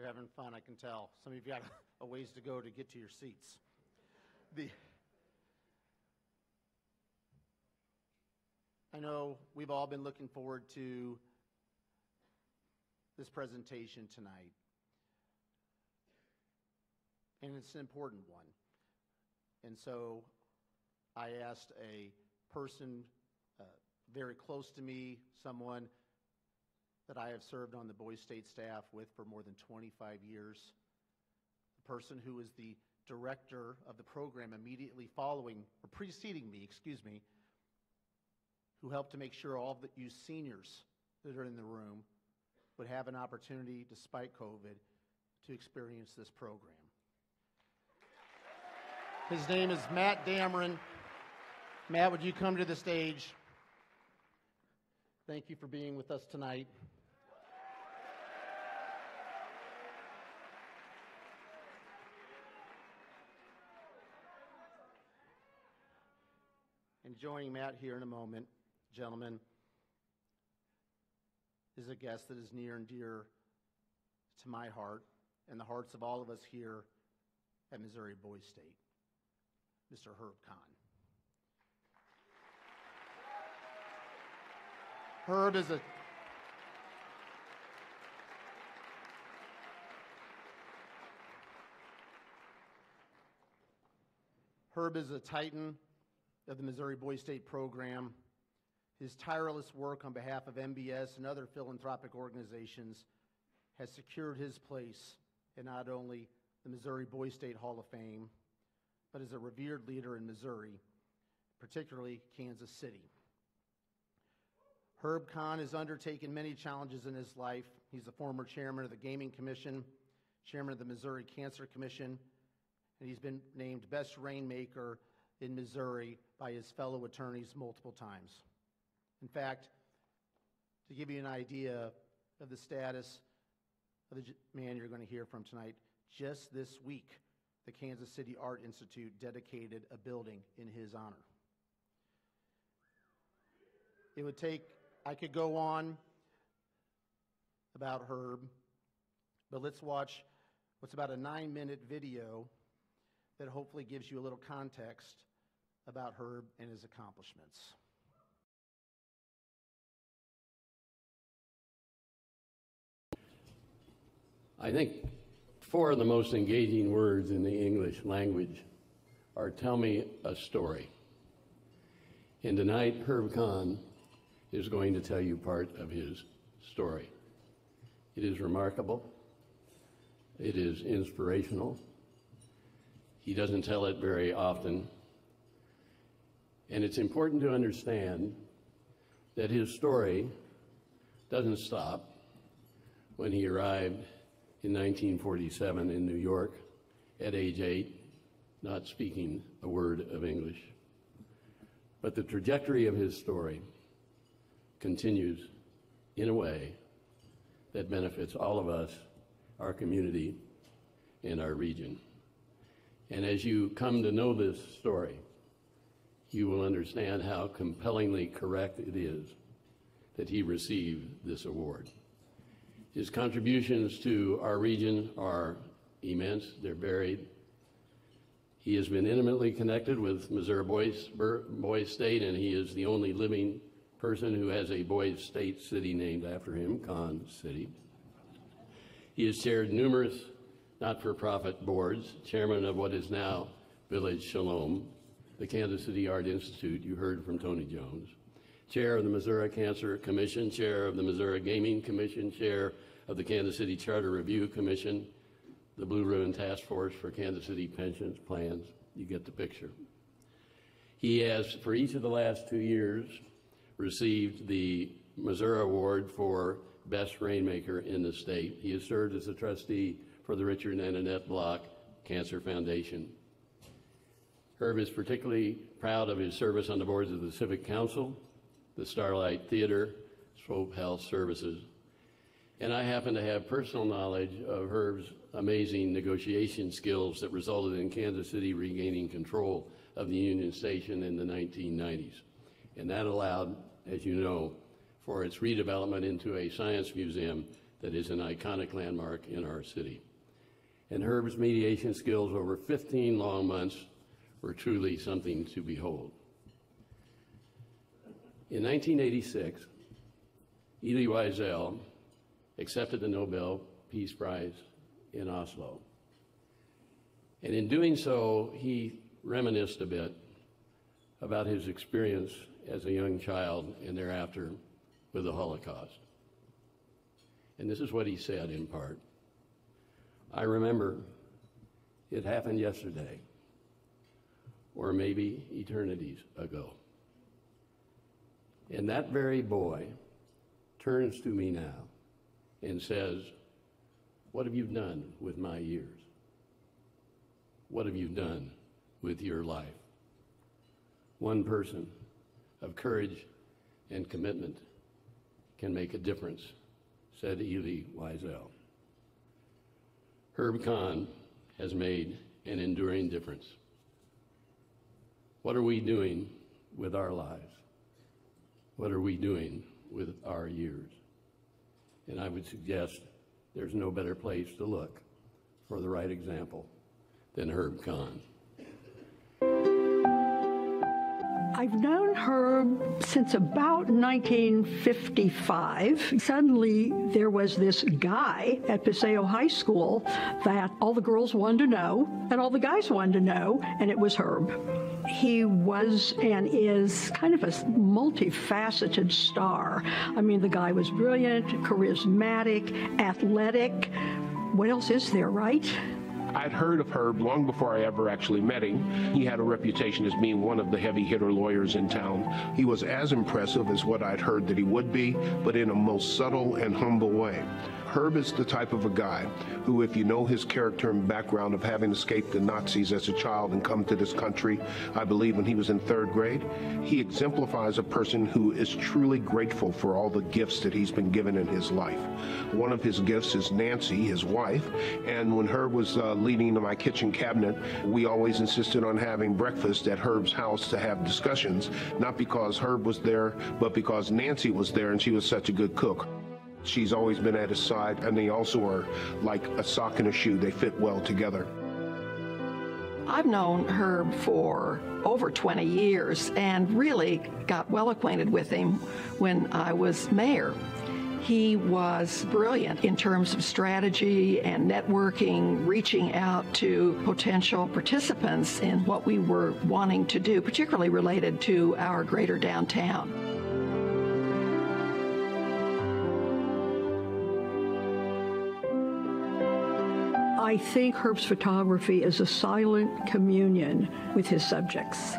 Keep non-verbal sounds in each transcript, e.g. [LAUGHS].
You're having fun, I can tell. Some of you got a ways to go to get to your seats. The, I know we've all been looking forward to this presentation tonight. And it's an important one. And so I asked a person uh, very close to me, someone that I have served on the Boys State staff with for more than 25 years, the person who is the director of the program immediately following, or preceding me, excuse me, who helped to make sure all of you seniors that are in the room would have an opportunity, despite COVID, to experience this program. His name is Matt Dameron. Matt, would you come to the stage? Thank you for being with us tonight. And joining Matt here in a moment, gentlemen, is a guest that is near and dear to my heart and the hearts of all of us here at Missouri Boys State. Mr. Herb Kohn. Herb is a Herb is a titan of the Missouri Boys State program. His tireless work on behalf of MBS and other philanthropic organizations has secured his place in not only the Missouri Boys State Hall of Fame, but as a revered leader in Missouri, particularly Kansas City. Herb Kohn has undertaken many challenges in his life. He's the former chairman of the Gaming Commission, chairman of the Missouri Cancer Commission, and he's been named Best Rainmaker in Missouri by his fellow attorneys multiple times. In fact, to give you an idea of the status of the man you're going to hear from tonight, just this week, the Kansas City Art Institute dedicated a building in his honor. It would take, I could go on about Herb, but let's watch what's about a nine minute video that hopefully gives you a little context about Herb and his accomplishments. I think four of the most engaging words in the English language are tell me a story. And tonight, Herb Kohn is going to tell you part of his story. It is remarkable. It is inspirational. He doesn't tell it very often. And it's important to understand that his story doesn't stop when he arrived in 1947 in New York at age eight, not speaking a word of English. But the trajectory of his story continues in a way that benefits all of us, our community, and our region. And as you come to know this story, you will understand how compellingly correct it is that he received this award. His contributions to our region are immense, they're varied. He has been intimately connected with Missouri Boys, Boys State, and he is the only living person who has a Boys State city named after him, Kohn City. He has chaired numerous not for profit boards, chairman of what is now Village Shalom, the Kansas City Art Institute, you heard from Tony Jones chair of the Missouri Cancer Commission, chair of the Missouri Gaming Commission, chair of the Kansas City Charter Review Commission, the Blue Ribbon Task Force for Kansas City Pensions Plans. You get the picture. He has, for each of the last two years, received the Missouri Award for Best Rainmaker in the state. He has served as a trustee for the Richard and Annette Bloch Cancer Foundation. Herb is particularly proud of his service on the boards of the Civic Council, the Starlight Theater, Swope Health Services. And I happen to have personal knowledge of Herb's amazing negotiation skills that resulted in Kansas City regaining control of the Union Station in the 1990s. And that allowed, as you know, for its redevelopment into a science museum that is an iconic landmark in our city. And Herb's mediation skills over 15 long months were truly something to behold. In 1986, Elie Wiesel accepted the Nobel Peace Prize in Oslo. And in doing so, he reminisced a bit about his experience as a young child and thereafter with the Holocaust. And this is what he said in part I remember it happened yesterday, or maybe eternities ago. And that very boy turns to me now and says, What have you done with my years? What have you done with your life? One person of courage and commitment can make a difference, said Elie Wiesel. Herb Kohn has made an enduring difference. What are we doing with our lives? What are we doing with our years? And I would suggest there's no better place to look for the right example than Herb Kohn. I've known Herb since about 1955. Suddenly, there was this guy at Paseo High School that all the girls wanted to know and all the guys wanted to know, and it was Herb. He was and is kind of a multifaceted star. I mean, the guy was brilliant, charismatic, athletic. What else is there, right? I'd heard of Herb long before I ever actually met him. He had a reputation as being one of the heavy hitter lawyers in town. He was as impressive as what I'd heard that he would be, but in a most subtle and humble way. Herb is the type of a guy who, if you know his character and background of having escaped the Nazis as a child and come to this country, I believe when he was in third grade, he exemplifies a person who is truly grateful for all the gifts that he's been given in his life. One of his gifts is Nancy, his wife, and when Herb was uh, leading my kitchen cabinet, we always insisted on having breakfast at Herb's house to have discussions, not because Herb was there, but because Nancy was there and she was such a good cook. She's always been at his side, and they also are like a sock and a shoe. They fit well together. I've known Herb for over 20 years and really got well acquainted with him when I was mayor. He was brilliant in terms of strategy and networking, reaching out to potential participants in what we were wanting to do, particularly related to our greater downtown. I think Herb's photography is a silent communion with his subjects.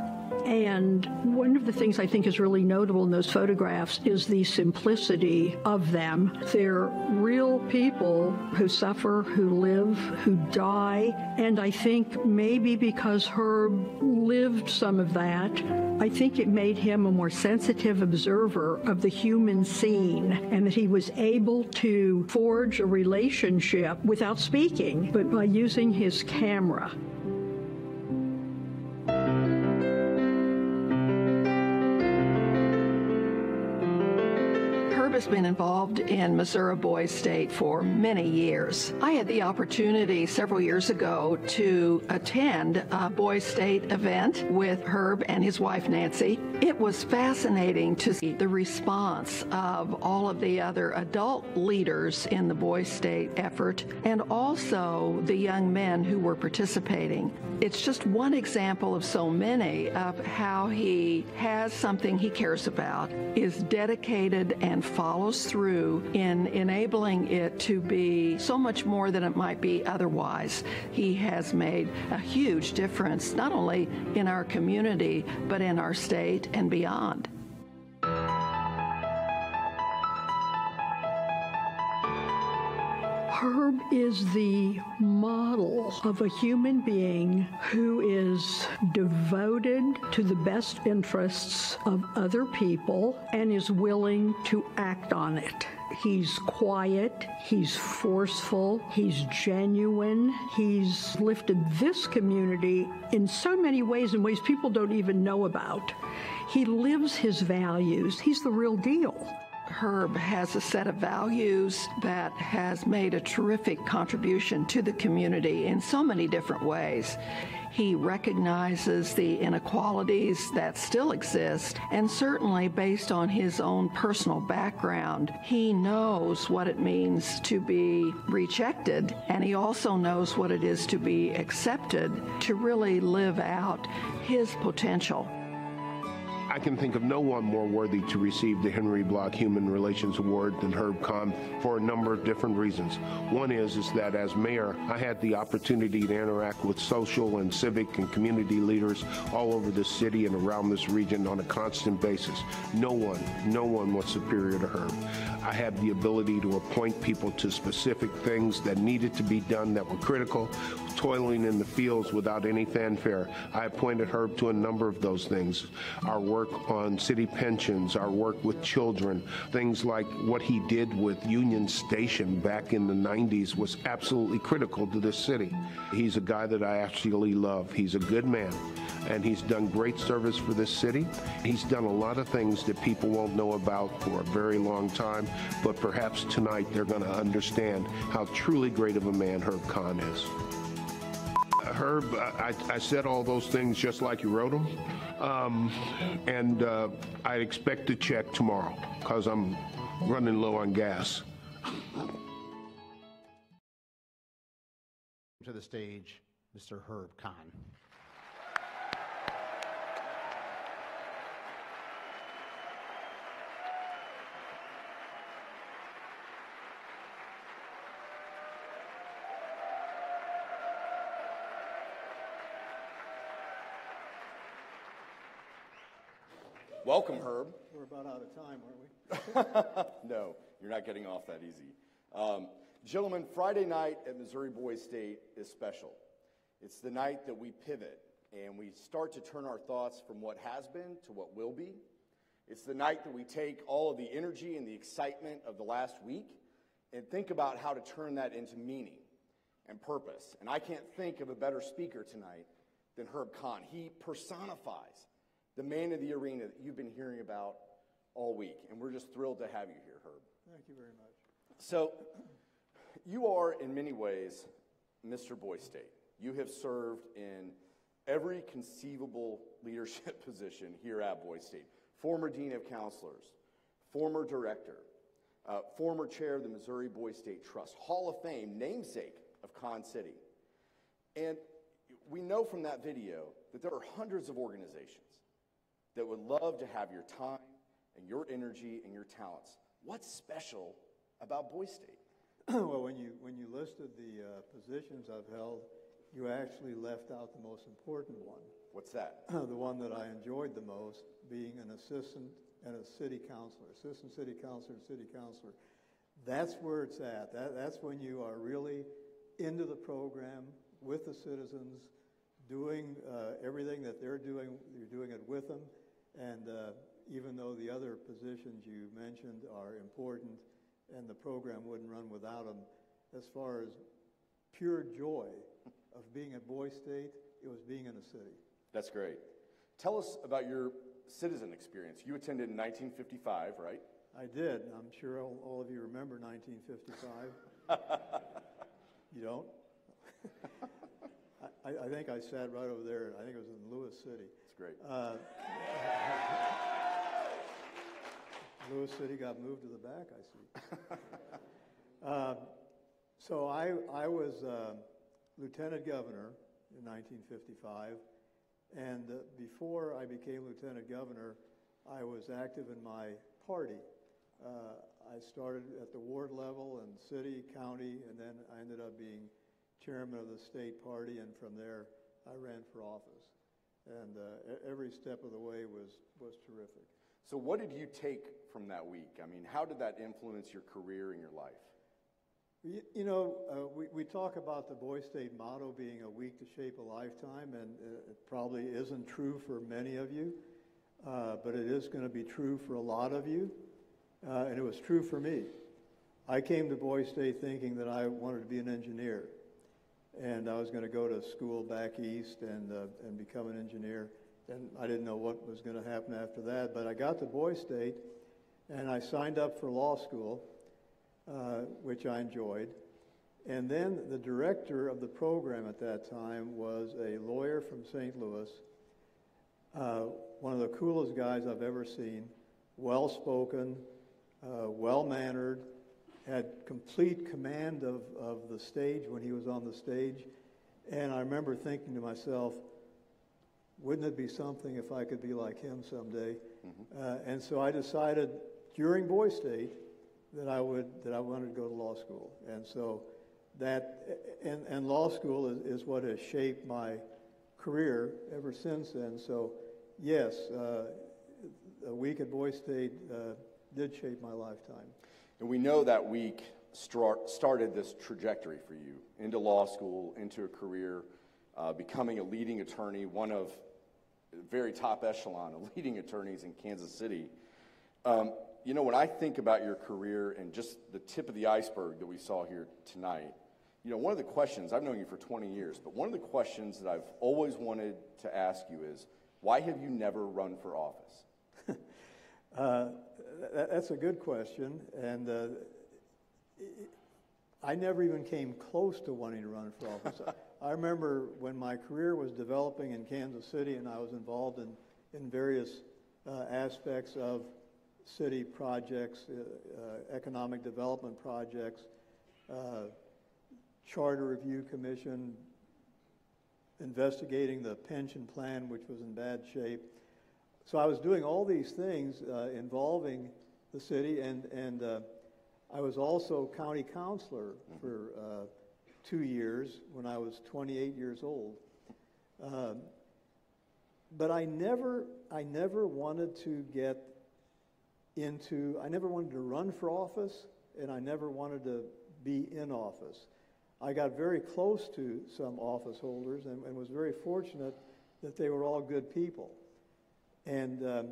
And one of the things I think is really notable in those photographs is the simplicity of them. They're real people who suffer, who live, who die. And I think maybe because Herb lived some of that, I think it made him a more sensitive observer of the human scene and that he was able to forge a relationship without speaking, but by using his camera. Has been involved in Missouri Boys State for many years. I had the opportunity several years ago to attend a Boys State event with Herb and his wife Nancy. It was fascinating to see the response of all of the other adult leaders in the Boys State effort and also the young men who were participating. It's just one example of so many of how he has something he cares about, is dedicated and follows through in enabling it to be so much more than it might be otherwise. He has made a huge difference, not only in our community, but in our state and beyond. Herb is the model of a human being who is devoted to the best interests of other people and is willing to act on it. He's quiet, he's forceful, he's genuine. He's lifted this community in so many ways, in ways people don't even know about. He lives his values, he's the real deal. Herb has a set of values that has made a terrific contribution to the community in so many different ways. He recognizes the inequalities that still exist, and certainly based on his own personal background, he knows what it means to be rejected, and he also knows what it is to be accepted to really live out his potential. I can think of no one more worthy to receive the Henry Bloch Human Relations Award than Herb Kohn for a number of different reasons. One is, is that as mayor, I had the opportunity to interact with social and civic and community leaders all over the city and around this region on a constant basis. No one, no one was superior to Herb. I had the ability to appoint people to specific things that needed to be done that were critical, toiling in the fields without any fanfare. I appointed Herb to a number of those things. Our work on city pensions, our work with children, things like what he did with Union Station back in the 90s was absolutely critical to this city. He's a guy that I actually love. He's a good man and he's done great service for this city. He's done a lot of things that people won't know about for a very long time, but perhaps tonight they're going to understand how truly great of a man Herb Kohn is. Herb, I, I said all those things just like you wrote them. Um, and uh, I expect to check tomorrow because I'm running low on gas. To the stage, Mr. Herb Kohn. Welcome, Herb. We're about out of time, aren't we? [LAUGHS] no, you're not getting off that easy. Um, gentlemen, Friday night at Missouri Boys State is special. It's the night that we pivot and we start to turn our thoughts from what has been to what will be. It's the night that we take all of the energy and the excitement of the last week and think about how to turn that into meaning and purpose. And I can't think of a better speaker tonight than Herb Kohn. He personifies the man of the arena that you've been hearing about all week. And we're just thrilled to have you here, Herb. Thank you very much. So, you are, in many ways, Mr. Boys State. You have served in every conceivable leadership [LAUGHS] position here at Boys State former dean of counselors, former director, uh, former chair of the Missouri Boys State Trust, Hall of Fame, namesake of Kohn City. And we know from that video that there are hundreds of organizations that would love to have your time and your energy and your talents. What's special about Boys State? [CLEARS THROAT] well, when you, when you listed the uh, positions I've held, you actually left out the most important one. What's that? [CLEARS THROAT] the one that I enjoyed the most, being an assistant and a city councilor, assistant city councilor and city councilor. That's where it's at. That, that's when you are really into the program with the citizens, doing uh, everything that they're doing. You're doing it with them. And uh, even though the other positions you mentioned are important and the program wouldn't run without them, as far as pure joy of being at Boys State, it was being in a city. That's great. Tell us about your citizen experience. You attended in 1955, right? I did. I'm sure all, all of you remember 1955. [LAUGHS] you don't? [LAUGHS] I, I, think I sat right over there. I think it was in Lewis City. That's great. Uh, [LAUGHS] Lewis City got moved to the back, I see. [LAUGHS] uh, so I, I was uh, lieutenant governor in 1955, and uh, before I became lieutenant governor, I was active in my party. Uh, I started at the ward level and city, county, and then I ended up being chairman of the state party, and from there I ran for office. And uh, every step of the way was, was terrific. So, what did you take from that week? I mean, how did that influence your career and your life? You, you know, uh, we, we talk about the Boys State motto being a week to shape a lifetime, and it probably isn't true for many of you, uh, but it is going to be true for a lot of you, uh, and it was true for me. I came to Boys State thinking that I wanted to be an engineer, and I was going to go to school back east and, uh, and become an engineer and I didn't know what was going to happen after that. But I got to Boys State, and I signed up for law school, uh, which I enjoyed. And then the director of the program at that time was a lawyer from St. Louis, uh, one of the coolest guys I've ever seen, well spoken, uh, well mannered, had complete command of, of the stage when he was on the stage. And I remember thinking to myself, wouldn't it be something if I could be like him someday? Mm-hmm. Uh, and so I decided during Boy State that I would that I wanted to go to law school. And so that and, and law school is, is what has shaped my career ever since then. So yes, uh, a week at Boy State uh, did shape my lifetime. And we know that week start, started this trajectory for you into law school, into a career, uh, becoming a leading attorney, one of the very top echelon of [LAUGHS] leading attorneys in Kansas City. Um, you know, when I think about your career and just the tip of the iceberg that we saw here tonight, you know, one of the questions, I've known you for 20 years, but one of the questions that I've always wanted to ask you is why have you never run for office? [LAUGHS] uh, that, that's a good question. And uh, I never even came close to wanting to run for office. [LAUGHS] I remember when my career was developing in Kansas City and I was involved in, in various uh, aspects of city projects, uh, uh, economic development projects, uh, charter review commission, investigating the pension plan, which was in bad shape. So I was doing all these things uh, involving the city, and, and uh, I was also county councilor for two years when I was 28 years old. Um, but I never, I never wanted to get into, I never wanted to run for office, and I never wanted to be in office. I got very close to some office holders and, and was very fortunate that they were all good people. And um,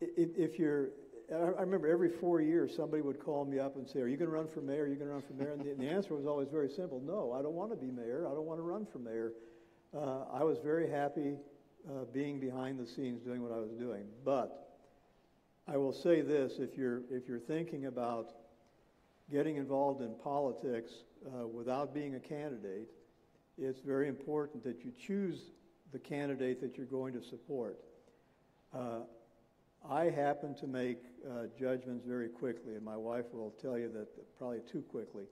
if you're, I remember every four years somebody would call me up and say, Are you going to run for mayor? Are you going to run for mayor? And the, and the, answer was always very simple No, I don't want to be mayor. I don't want to run for mayor. Uh, I was very happy uh, being behind the scenes doing what I was doing. But I will say this if you're, if you're thinking about getting involved in politics uh, without being a candidate, it's very important that you choose the candidate that you're going to support. Uh, I happen to make uh, judgments very quickly, and my wife will tell you that probably too quickly.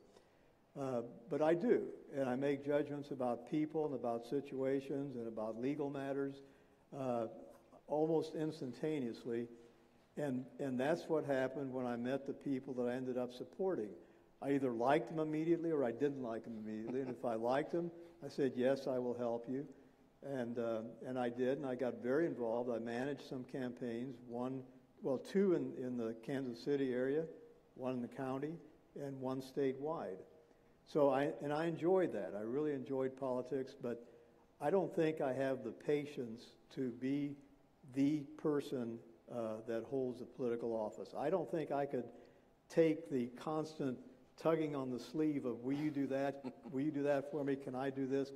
Uh, but I do, and I make judgments about people and about situations and about legal matters uh, almost instantaneously. And, and that's what happened when I met the people that I ended up supporting. I either liked them immediately or I didn't like them immediately. and if I liked them, I said, Yes, I will help you. And, uh, and I did, and I got very involved. I managed some campaigns, one, well, two in, in the Kansas City area, one in the county, and one statewide. So I, and I enjoyed that. I really enjoyed politics, but I don't think I have the patience to be the person uh, that holds a political office. I don't think I could take the constant tugging on the sleeve of, will you do that? will you do that for me? Can I do this?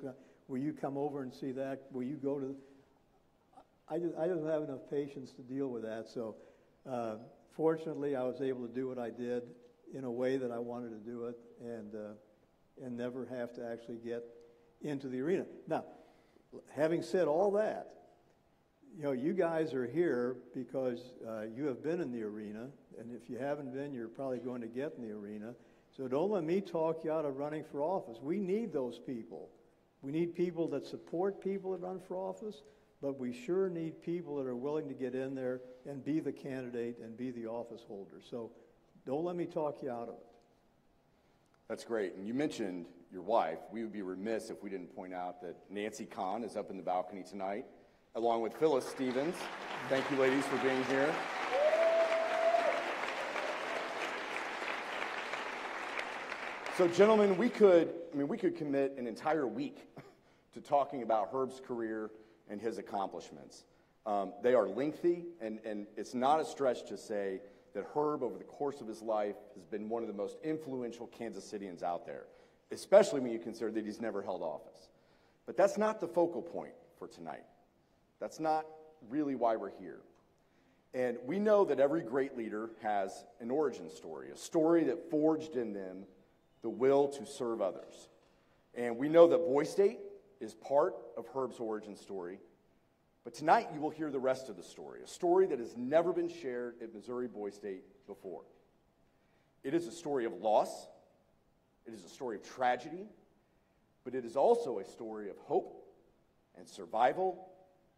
Will you come over and see that? Will you go to? I just, I don't have enough patience to deal with that. So, uh, fortunately, I was able to do what I did in a way that I wanted to do it, and uh, and never have to actually get into the arena. Now, having said all that, you know, you guys are here because uh, you have been in the arena, and if you haven't been, you're probably going to get in the arena. So don't let me talk you out of running for office. We need those people. We need people that support people that run for office, but we sure need people that are willing to get in there and be the candidate and be the office holder. So don't let me talk you out of it. That's great. And you mentioned your wife. We would be remiss if we didn't point out that Nancy Kohn is up in the balcony tonight, along with Phyllis Stevens. Thank you, ladies, for being here. So, gentlemen, we could, I mean, we could commit an entire week [LAUGHS] to talking about Herb's career and his accomplishments. Um, they are lengthy, and, and it's not a stretch to say that Herb, over the course of his life, has been one of the most influential Kansas Citians out there, especially when you consider that he's never held office. But that's not the focal point for tonight. That's not really why we're here. And we know that every great leader has an origin story, a story that forged in them the will to serve others. And we know that Boy State is part of Herb's origin story. But tonight you will hear the rest of the story, a story that has never been shared at Missouri Boy State before. It is a story of loss, it is a story of tragedy, but it is also a story of hope and survival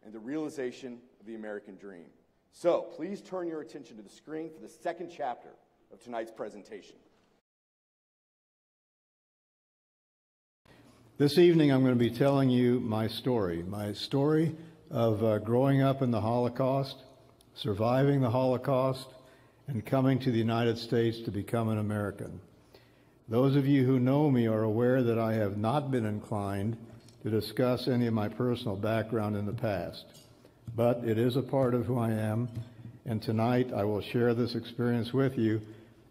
and the realization of the American dream. So please turn your attention to the screen for the second chapter of tonight's presentation. This evening, I'm going to be telling you my story, my story of uh, growing up in the Holocaust, surviving the Holocaust, and coming to the United States to become an American. Those of you who know me are aware that I have not been inclined to discuss any of my personal background in the past, but it is a part of who I am, and tonight I will share this experience with you,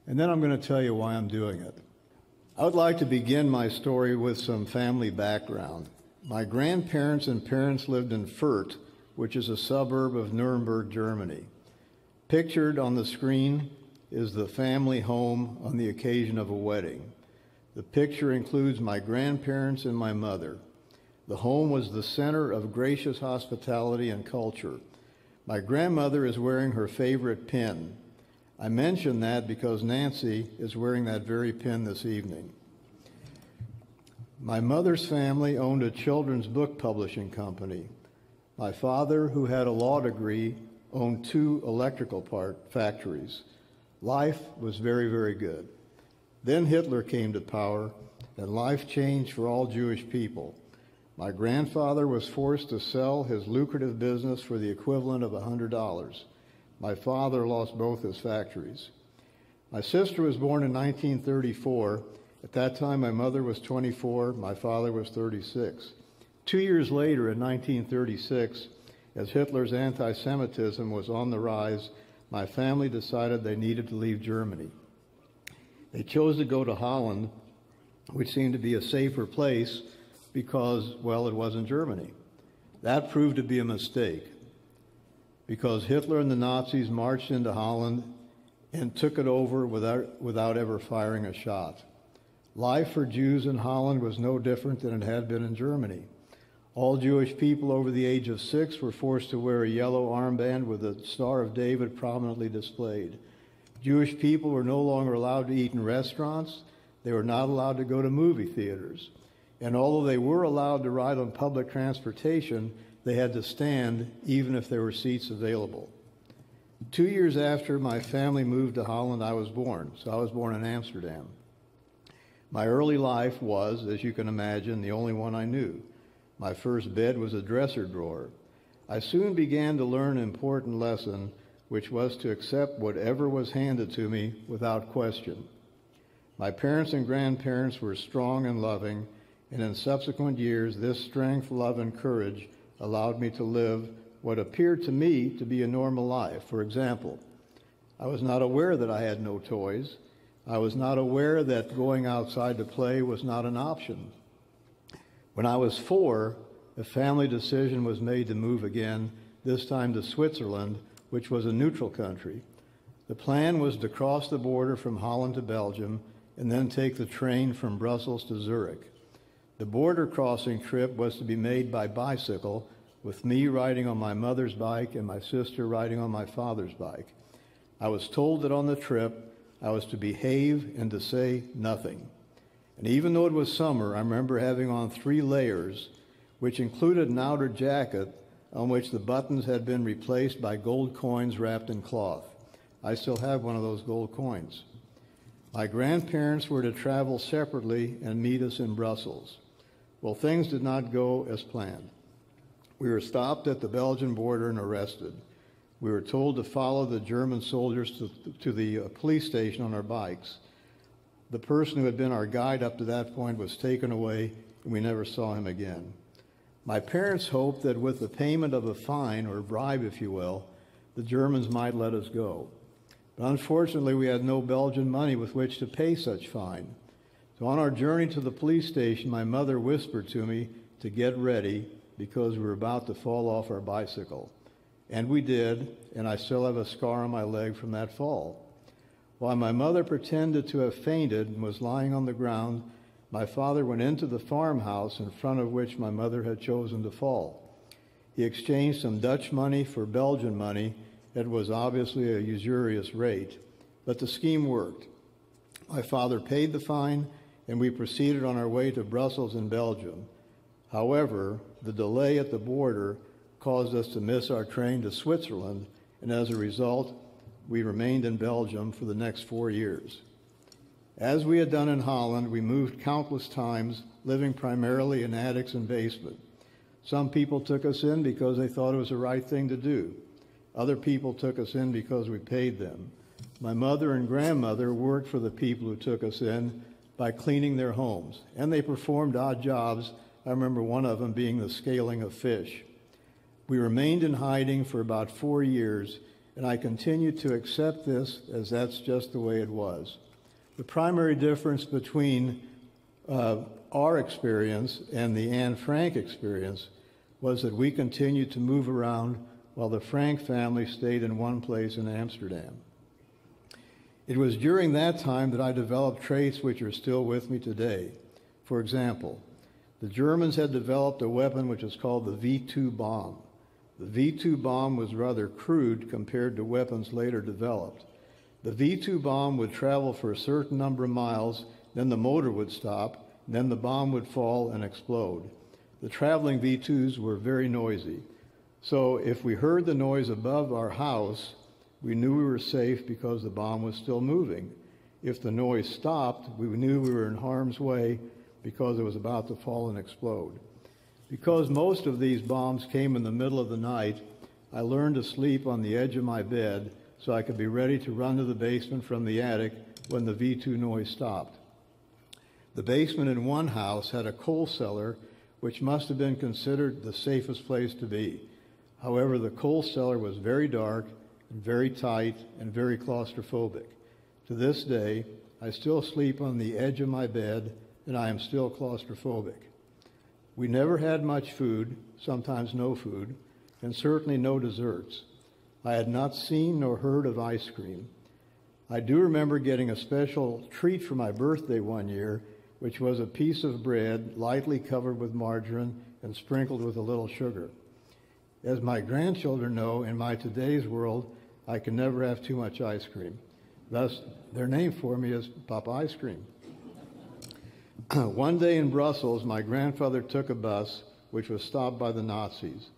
and then I'm going to tell you why I'm doing it. I would like to begin my story with some family background. My grandparents and parents lived in Fürth, which is a suburb of Nuremberg, Germany. Pictured on the screen is the family home on the occasion of a wedding. The picture includes my grandparents and my mother. The home was the center of gracious hospitality and culture. My grandmother is wearing her favorite pin, I mention that because Nancy is wearing that very pin this evening. My mother's family owned a children's book publishing company. My father, who had a law degree, owned two electrical part factories. Life was very, very good. Then Hitler came to power, and life changed for all Jewish people. My grandfather was forced to sell his lucrative business for the equivalent of $100. My father lost both his factories. My sister was born in 1934. At that time, my mother was 24, my father was 36. Two years later, in 1936, as Hitler's anti Semitism was on the rise, my family decided they needed to leave Germany. They chose to go to Holland, which seemed to be a safer place because, well, it wasn't Germany. That proved to be a mistake because Hitler and the Nazis marched into Holland and took it over without, without ever firing a shot. Life for Jews in Holland was no different than it had been in Germany. All Jewish people over the age of six were forced to wear a yellow armband with the Star of David prominently displayed. Jewish people were no longer allowed to eat in restaurants. They were not allowed to go to movie theaters. And although they were allowed to ride on public transportation, they had to stand even if there were seats available. Two years after my family moved to Holland, I was born. So I was born in Amsterdam. My early life was, as you can imagine, the only one I knew. My first bed was a dresser drawer. I soon began to learn an important lesson, which was to accept whatever was handed to me without question. My parents and grandparents were strong and loving, and in subsequent years, this strength, love, and courage allowed me to live what appeared to me to be a normal life. For example, I was not aware that I had no toys. I was not aware that going outside to play was not an option. When I was four, a family decision was made to move again, this time to Switzerland, which was a neutral country. The plan was to cross the border from Holland to Belgium and then take the train from Brussels to Zurich. The border crossing trip was to be made by bicycle, with me riding on my mother's bike and my sister riding on my father's bike. I was told that on the trip I was to behave and to say nothing. And even though it was summer, I remember having on three layers, which included an outer jacket on which the buttons had been replaced by gold coins wrapped in cloth. I still have one of those gold coins. My grandparents were to travel separately and meet us in Brussels. Well, things did not go as planned. We were stopped at the Belgian border and arrested. We were told to follow the German soldiers to, to the uh, police station on our bikes. The person who had been our guide up to that point was taken away, and we never saw him again. My parents hoped that with the payment of a fine, or bribe, if you will, the Germans might let us go. But unfortunately, we had no Belgian money with which to pay such fine. So on our journey to the police station, my mother whispered to me to get ready because we were about to fall off our bicycle. And we did, and I still have a scar on my leg from that fall. While my mother pretended to have fainted and was lying on the ground, my father went into the farmhouse in front of which my mother had chosen to fall. He exchanged some Dutch money for Belgian money It was obviously a usurious rate, but the scheme worked. My father paid the fine, and we proceeded on our way to Brussels in Belgium. However, the delay at the border caused us to miss our train to Switzerland, and as a result, we remained in Belgium for the next four years. As we had done in Holland, we moved countless times, living primarily in attics and basements. Some people took us in because they thought it was the right thing to do. Other people took us in because we paid them. My mother and grandmother worked for the people who took us in by cleaning their homes, and they performed odd jobs. I remember one of them being the scaling of fish. We remained in hiding for about four years, and I continued to accept this as that's just the way it was. The primary difference between uh, our experience and the Anne Frank experience was that we continued to move around while the Frank family stayed in one place in Amsterdam. It was during that time that I developed traits which are still with me today. For example, the Germans had developed a weapon which is called the V 2 bomb. The V 2 bomb was rather crude compared to weapons later developed. The V 2 bomb would travel for a certain number of miles, then the motor would stop, then the bomb would fall and explode. The traveling V 2s were very noisy. So if we heard the noise above our house, we knew we were safe because the bomb was still moving. If the noise stopped, we knew we were in harm's way because it was about to fall and explode. Because most of these bombs came in the middle of the night, I learned to sleep on the edge of my bed so I could be ready to run to the basement from the attic when the V2 noise stopped. The basement in one house had a coal cellar, which must have been considered the safest place to be. However, the coal cellar was very dark and very tight and very claustrophobic. To this day, I still sleep on the edge of my bed and I am still claustrophobic. We never had much food, sometimes no food, and certainly no desserts. I had not seen nor heard of ice cream. I do remember getting a special treat for my birthday one year, which was a piece of bread lightly covered with margarine and sprinkled with a little sugar. As my grandchildren know, in my today's world, I can never have too much ice cream. Thus, their name for me is Papa Ice Cream. [CLEARS THROAT] One day in Brussels, my grandfather took a bus which was stopped by the Nazis.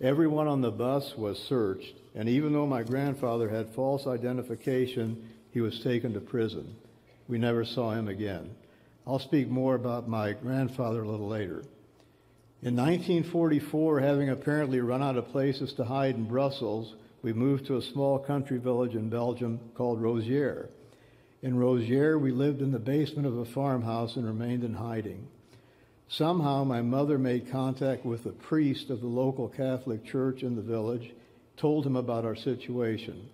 Everyone on the bus was searched, and even though my grandfather had false identification, he was taken to prison. We never saw him again. I'll speak more about my grandfather a little later. In 1944, having apparently run out of places to hide in Brussels, we moved to a small country village in Belgium called Rosières. In Rosières, we lived in the basement of a farmhouse and remained in hiding. Somehow, my mother made contact with a priest of the local Catholic church in the village, told him about our situation.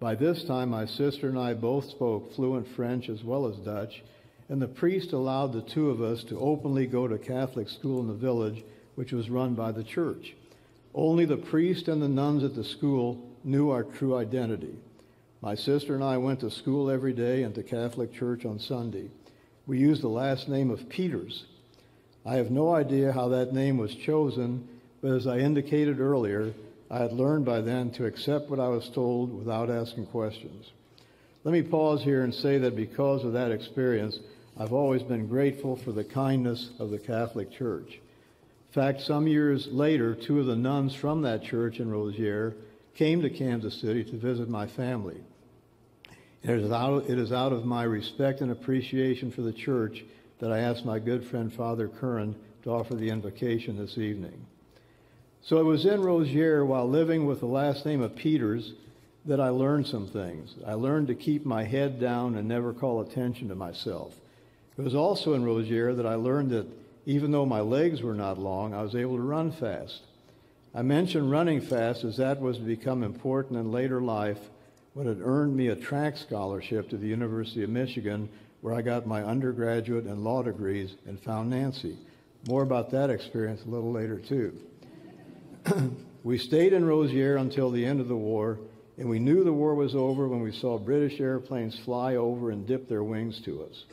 By this time, my sister and I both spoke fluent French as well as Dutch, and the priest allowed the two of us to openly go to Catholic school in the village, which was run by the church. Only the priest and the nuns at the school knew our true identity. My sister and I went to school every day and to Catholic church on Sunday. We used the last name of Peters. I have no idea how that name was chosen, but as I indicated earlier, I had learned by then to accept what I was told without asking questions. Let me pause here and say that because of that experience, I've always been grateful for the kindness of the Catholic Church. In fact, some years later, two of the nuns from that church in Rosières came to Kansas City to visit my family. It is, out, it is out of my respect and appreciation for the church that I asked my good friend Father Curran to offer the invocation this evening. So it was in Rosières while living with the last name of Peters that I learned some things. I learned to keep my head down and never call attention to myself. It was also in Rosières that I learned that even though my legs were not long, I was able to run fast. I mention running fast as that was to become important in later life when it earned me a track scholarship to the University of Michigan, where I got my undergraduate and law degrees and found Nancy. More about that experience a little later, too. [CLEARS THROAT] We stayed in Rosières until the end of the war, and we knew the war was over when we saw British airplanes fly over and dip their wings to us.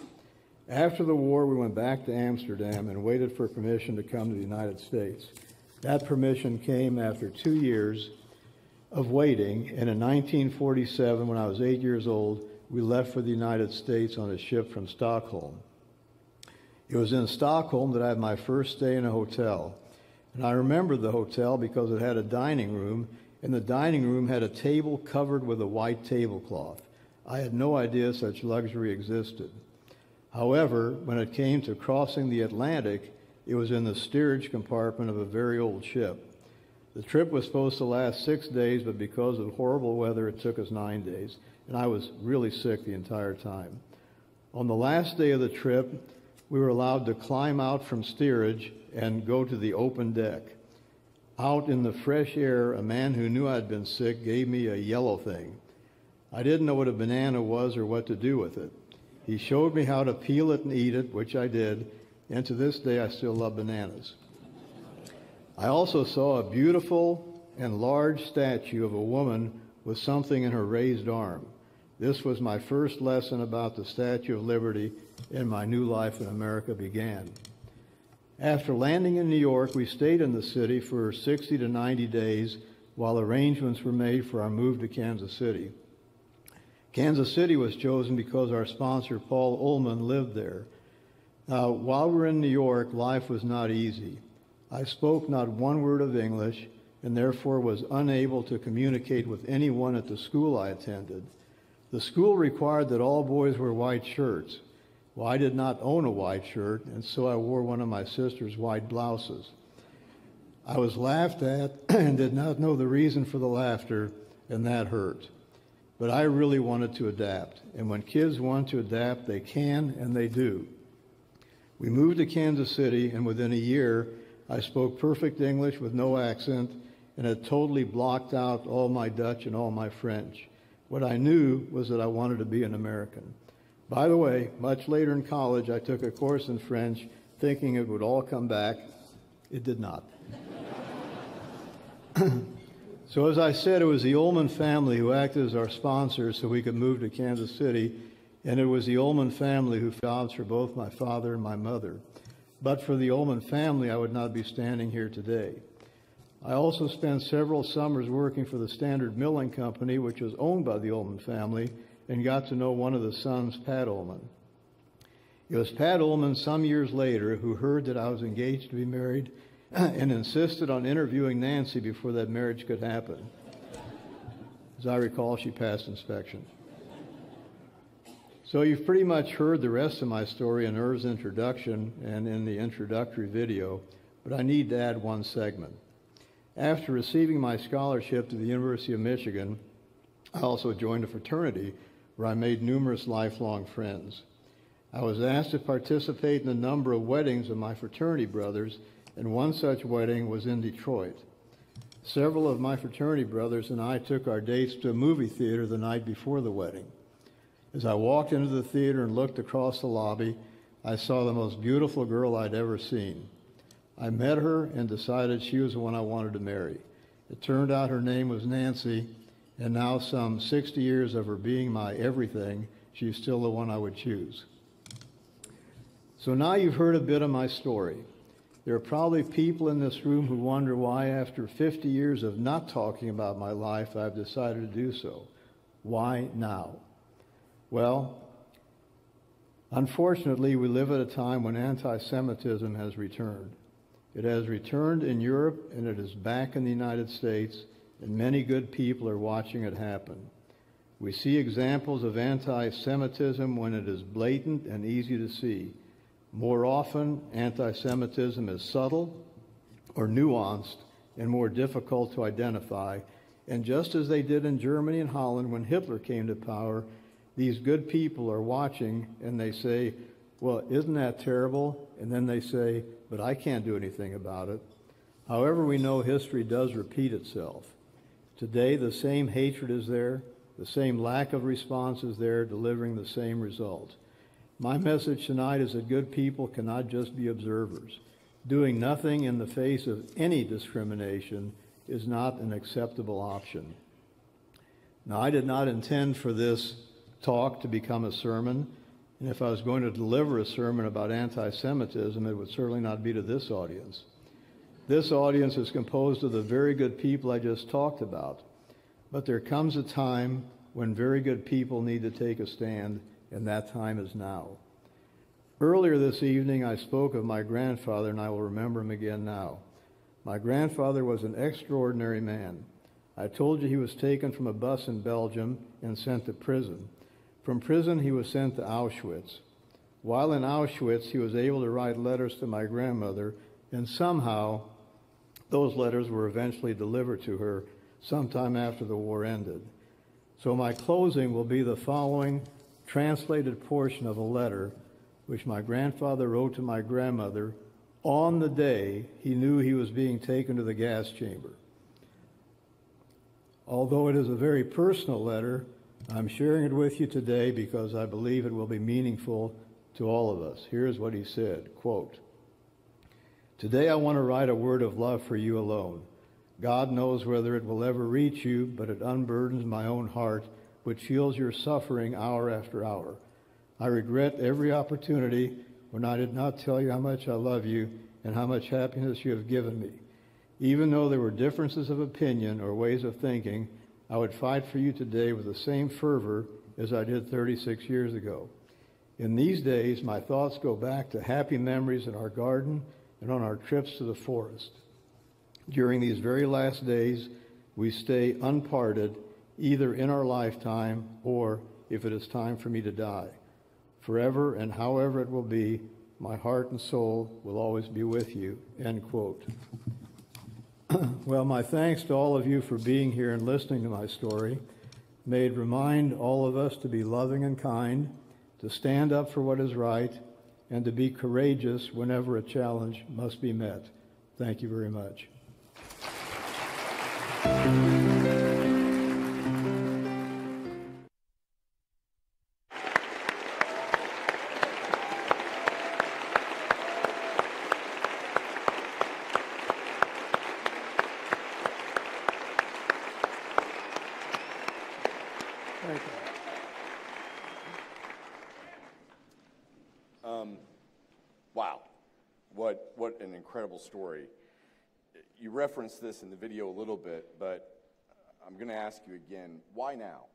After the war, we went back to Amsterdam and waited for permission to come to the United States. That permission came after two years of waiting, and in 1947, when I was eight years old, we left for the United States on a ship from Stockholm. It was in Stockholm that I had my first stay in a hotel. And I remember the hotel because it had a dining room, and the dining room had a table covered with a white tablecloth. I had no idea such luxury existed. However, when it came to crossing the Atlantic, it was in the steerage compartment of a very old ship. The trip was supposed to last six days, but because of horrible weather, it took us nine days, and I was really sick the entire time. On the last day of the trip, we were allowed to climb out from steerage and go to the open deck. Out in the fresh air, a man who knew I'd been sick gave me a yellow thing. I didn't know what a banana was or what to do with it. He showed me how to peel it and eat it, which I did, and to this day I still love bananas. I also saw a beautiful and large statue of a woman with something in her raised arm. This was my first lesson about the Statue of Liberty, and my new life in America began. After landing in New York, we stayed in the city for 60 to 90 days while arrangements were made for our move to Kansas City. Kansas City was chosen because our sponsor, Paul Ullman, lived there. Now, while we were in New York, life was not easy. I spoke not one word of English and therefore was unable to communicate with anyone at the school I attended. The school required that all boys wear white shirts. Well, I did not own a white shirt, and so I wore one of my sister's white blouses. I was laughed at [CLEARS THROAT] and did not know the reason for the laughter, and that hurt. But I really wanted to adapt, and when kids want to adapt, they can and they do. We moved to Kansas City, and within a year, I spoke perfect English with no accent and had totally blocked out all my Dutch and all my French. What I knew was that I wanted to be an American. By the way, much later in college, I took a course in French thinking it would all come back. It did not. [CLEARS THROAT] so, as I said, it was the Ullman family who acted as our sponsors so we could move to Kansas City, and it was the Ullman family who jobs for both my father and my mother. But for the Ullman family, I would not be standing here today. I also spent several summers working for the Standard Milling Company, which was owned by the Ullman family, and got to know one of the sons, Pat Ullman. It was Pat Ullman some years later who heard that I was engaged to be married [CLEARS THROAT] and insisted on interviewing Nancy before that marriage could happen. As I recall, she passed inspection. So you've pretty much heard the rest of my story in Irv's introduction and in the introductory video, but I need to add one segment. After receiving my scholarship to the University of Michigan, I also joined a fraternity where I made numerous lifelong friends. I was asked to participate in a number of weddings of my fraternity brothers, and one such wedding was in Detroit. Several of my fraternity brothers and I took our dates to a movie theater the night before the wedding. As I walked into the theater and looked across the lobby, I saw the most beautiful girl I'd ever seen. I met her and decided she was the one I wanted to marry. It turned out her name was Nancy, and now, some 60 years of her being my everything, she's still the one I would choose. So now you've heard a bit of my story. There are probably people in this room who wonder why, after 50 years of not talking about my life, I've decided to do so. Why now? Well, unfortunately, we live at a time when anti Semitism has returned. It has returned in Europe and it is back in the United States and many good people are watching it happen. We see examples of anti Semitism when it is blatant and easy to see. More often, anti Semitism is subtle or nuanced and more difficult to identify. And just as they did in Germany and Holland when Hitler came to power, these good people are watching and they say, Well, isn't that terrible? And then they say, But I can't do anything about it. However, we know history does repeat itself. Today, the same hatred is there, the same lack of response is there, delivering the same result. My message tonight is that good people cannot just be observers. Doing nothing in the face of any discrimination is not an acceptable option. Now, I did not intend for this talk to become a sermon, and if I was going to deliver a sermon about anti Semitism, it would certainly not be to this audience. This audience is composed of the very good people I just talked about. But there comes a time when very good people need to take a stand, and that time is now. Earlier this evening, I spoke of my grandfather, and I will remember him again now. My grandfather was an extraordinary man. I told you he was taken from a bus in Belgium and sent to prison. From prison, he was sent to Auschwitz. While in Auschwitz, he was able to write letters to my grandmother, and somehow those letters were eventually delivered to her sometime after the war ended. So my closing will be the following translated portion of a letter which my grandfather wrote to my grandmother on the day he knew he was being taken to the gas chamber. Although it is a very personal letter, I'm sharing it with you today because I believe it will be meaningful to all of us. Here's what he said, quote, Today I want to write a word of love for you alone. God knows whether it will ever reach you, but it unburdens my own heart, which heals your suffering hour after hour. I regret every opportunity when I did not tell you how much I love you and how much happiness you have given me. Even though there were differences of opinion or ways of thinking, I would fight for you today with the same fervor as I did 36 years ago. In these days, my thoughts go back to happy memories in our garden and on our trips to the forest. During these very last days, we stay unparted, either in our lifetime or if it is time for me to die. Forever and however it will be, my heart and soul will always be with you. End quote. [CLEARS THROAT] well, my thanks to all of you for being here and listening to my story. May it remind all of us to be loving and kind, to stand up for what is right, and to be courageous whenever a challenge must be met. Thank you very much. Story. You referenced this in the video a little bit, but I'm going to ask you again why now?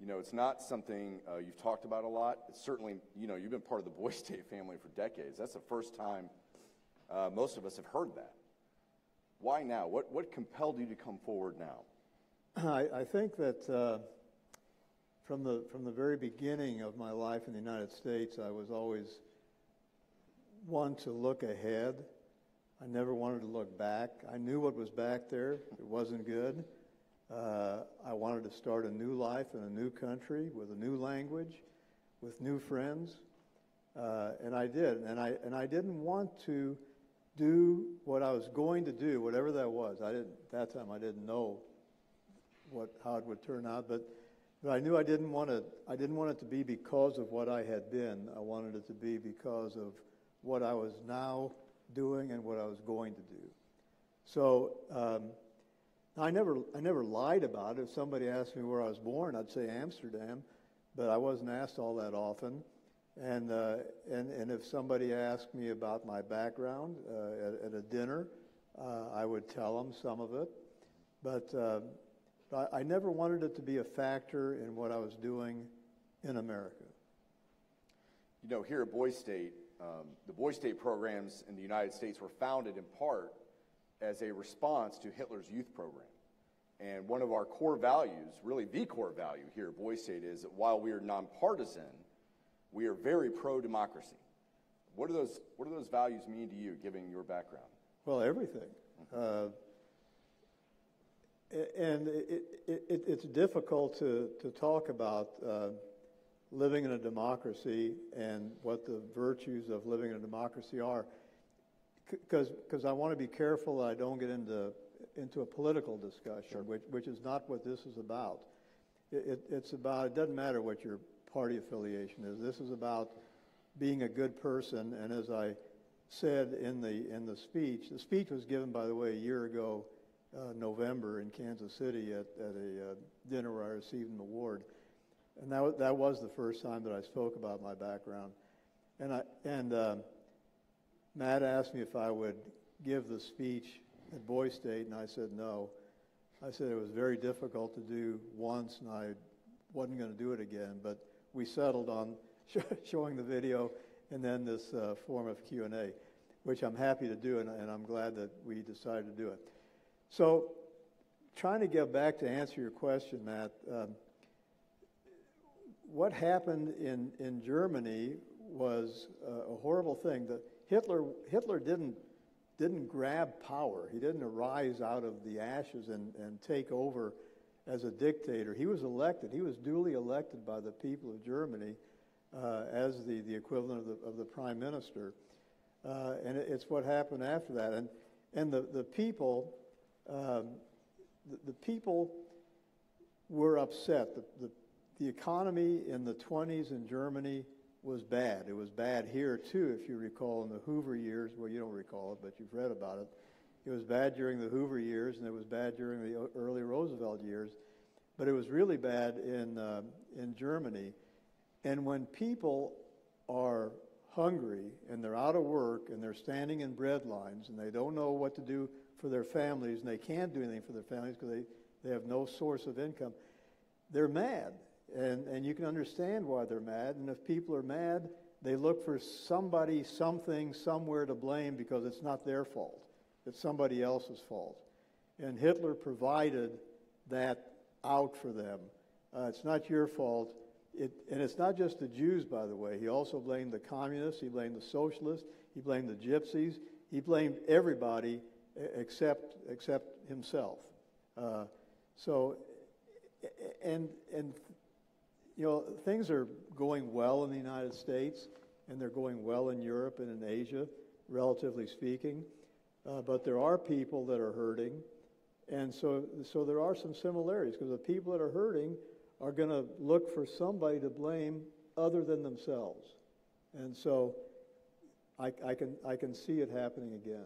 You know, it's not something uh, you've talked about a lot. It's certainly, you know, you've been part of the Boy State [LAUGHS] family for decades. That's the first time uh, most of us have heard that. Why now? What, what compelled you to come forward now? [CLEARS THROAT] I, I think that uh, from the from the very beginning of my life in the United States, I was always one to look ahead. I never wanted to look back. I knew what was back there; it wasn't good. Uh, I wanted to start a new life in a new country with a new language, with new friends, uh, and I did. And I and I didn't want to do what I was going to do, whatever that was. I didn't at that time. I didn't know what how it would turn out, but but I knew I didn't want to. I didn't want it to be because of what I had been. I wanted it to be because of what I was now doing and what I was going to do. So um, I never, I never lied about it. If somebody asked me where I was born, I'd say Amsterdam, but I wasn't asked all that often. And uh, and and if somebody asked me about my background uh, at, at, a dinner, uh, I would tell them some of it. But uh, I, I never wanted it to be a factor in what I was doing in America. You know, here at Boy State, um, the Boy State programs in the United States were founded in part as a response to Hitler's youth program. And one of our core values, really the core value here at Boy State, is that while we are nonpartisan, we are very pro democracy. What do those What do those values mean to you, given your background? Well, everything. Uh, and it, it, it, it's difficult to, to talk about uh, living in a democracy and what the virtues of living in a democracy are, because I want to be careful that I don't get into into a political discussion, sure. which which is not what this is about. It, it's about it doesn't matter what your party affiliation is. This is about being a good person, and as I said in the in the speech, the speech was given, by the way, a year ago uh, November in Kansas City at, at a uh, dinner where I received an award. And that, that was the first time that I spoke about my background. And, I, and um, Matt asked me if I would give the speech at Boy State, and I said no. I said it was very difficult to do once, and I wasn't going to do it again. But we settled on [LAUGHS] showing the video and then this uh, form of Q&A, which I'm happy to do, and, and I'm glad that we decided to do it. So, trying to get back to answer your question, Matt, um, what happened in, in Germany was uh, a horrible thing. The, Hitler, Hitler didn't, didn't grab power. He didn't arise out of the ashes and, and take over as a dictator. He was elected. He was duly elected by the people of Germany uh, as the, the equivalent of the, of the prime minister. Uh, and it, it's what happened after that. And, and the, the people, um, the, the people were upset. The, the, the economy in the 20s in Germany was bad. It was bad here too, if you recall, in the Hoover years. Well, you don't recall it, but you've read about it. It was bad during the Hoover years, and it was bad during the early Roosevelt years. But it was really bad in, uh, in Germany. And when people are hungry and they're out of work and they're standing in bread lines and they don't know what to do for their families and they can't do anything for their families because they, they have no source of income, they're mad. And, and you can understand why they're mad. And if people are mad, they look for somebody, something, somewhere to blame because it's not their fault. It's somebody else's fault. And Hitler provided that out for them. Uh, it's not your fault. It, and it's not just the Jews, by the way. He also blamed the communists. He blamed the socialists. He blamed the gypsies. He blamed everybody except, except himself. Uh, so, and, and, you know, things are going well in the United States, and they're going well in Europe and in Asia, relatively speaking. Uh, but there are people that are hurting. And so, so there are some similarities because the people that are hurting are going to look for somebody to blame other than themselves. And so I, I, can, I can see it happening again.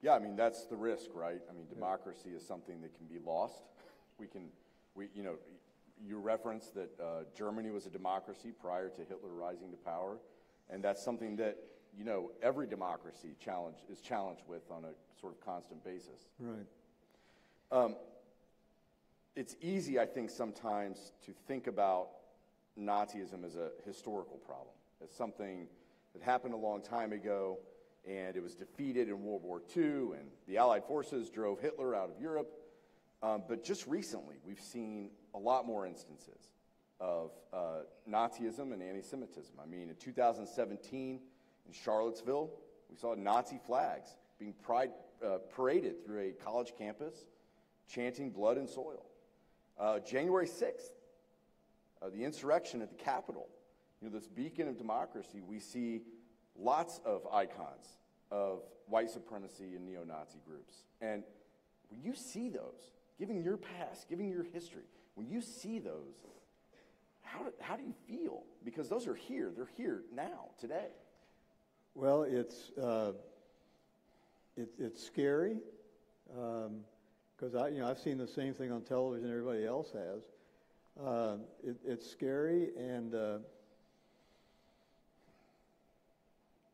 Yeah, I mean, that's the risk, right? I mean, democracy is something that can be lost. [LAUGHS] We can, we, you know, you referenced that uh, Germany was a democracy prior to Hitler rising to power, and that's something that, you know, every democracy challenge, is challenged with on a sort of constant basis. Right. Um, it's easy, I think, sometimes to think about Nazism as a historical problem, as something that happened a long time ago, and it was defeated in World War II, and the Allied forces drove Hitler out of Europe. Um, but just recently, we've seen a lot more instances of uh, Nazism and anti Semitism. I mean, in 2017, in Charlottesville, we saw Nazi flags being pride, uh, paraded through a college campus, chanting blood and soil. Uh, January 6th, uh, the insurrection at the Capitol, you know, this beacon of democracy, we see lots of icons of white supremacy and neo Nazi groups. And when you see those, giving your past, giving your history, when you see those, how do, how do you feel? Because those are here, they're here now, today. Well, it's, uh, it, it's scary. Um, because I, you know, I've seen the same thing on television everybody else has. Uh, it, it's scary and uh,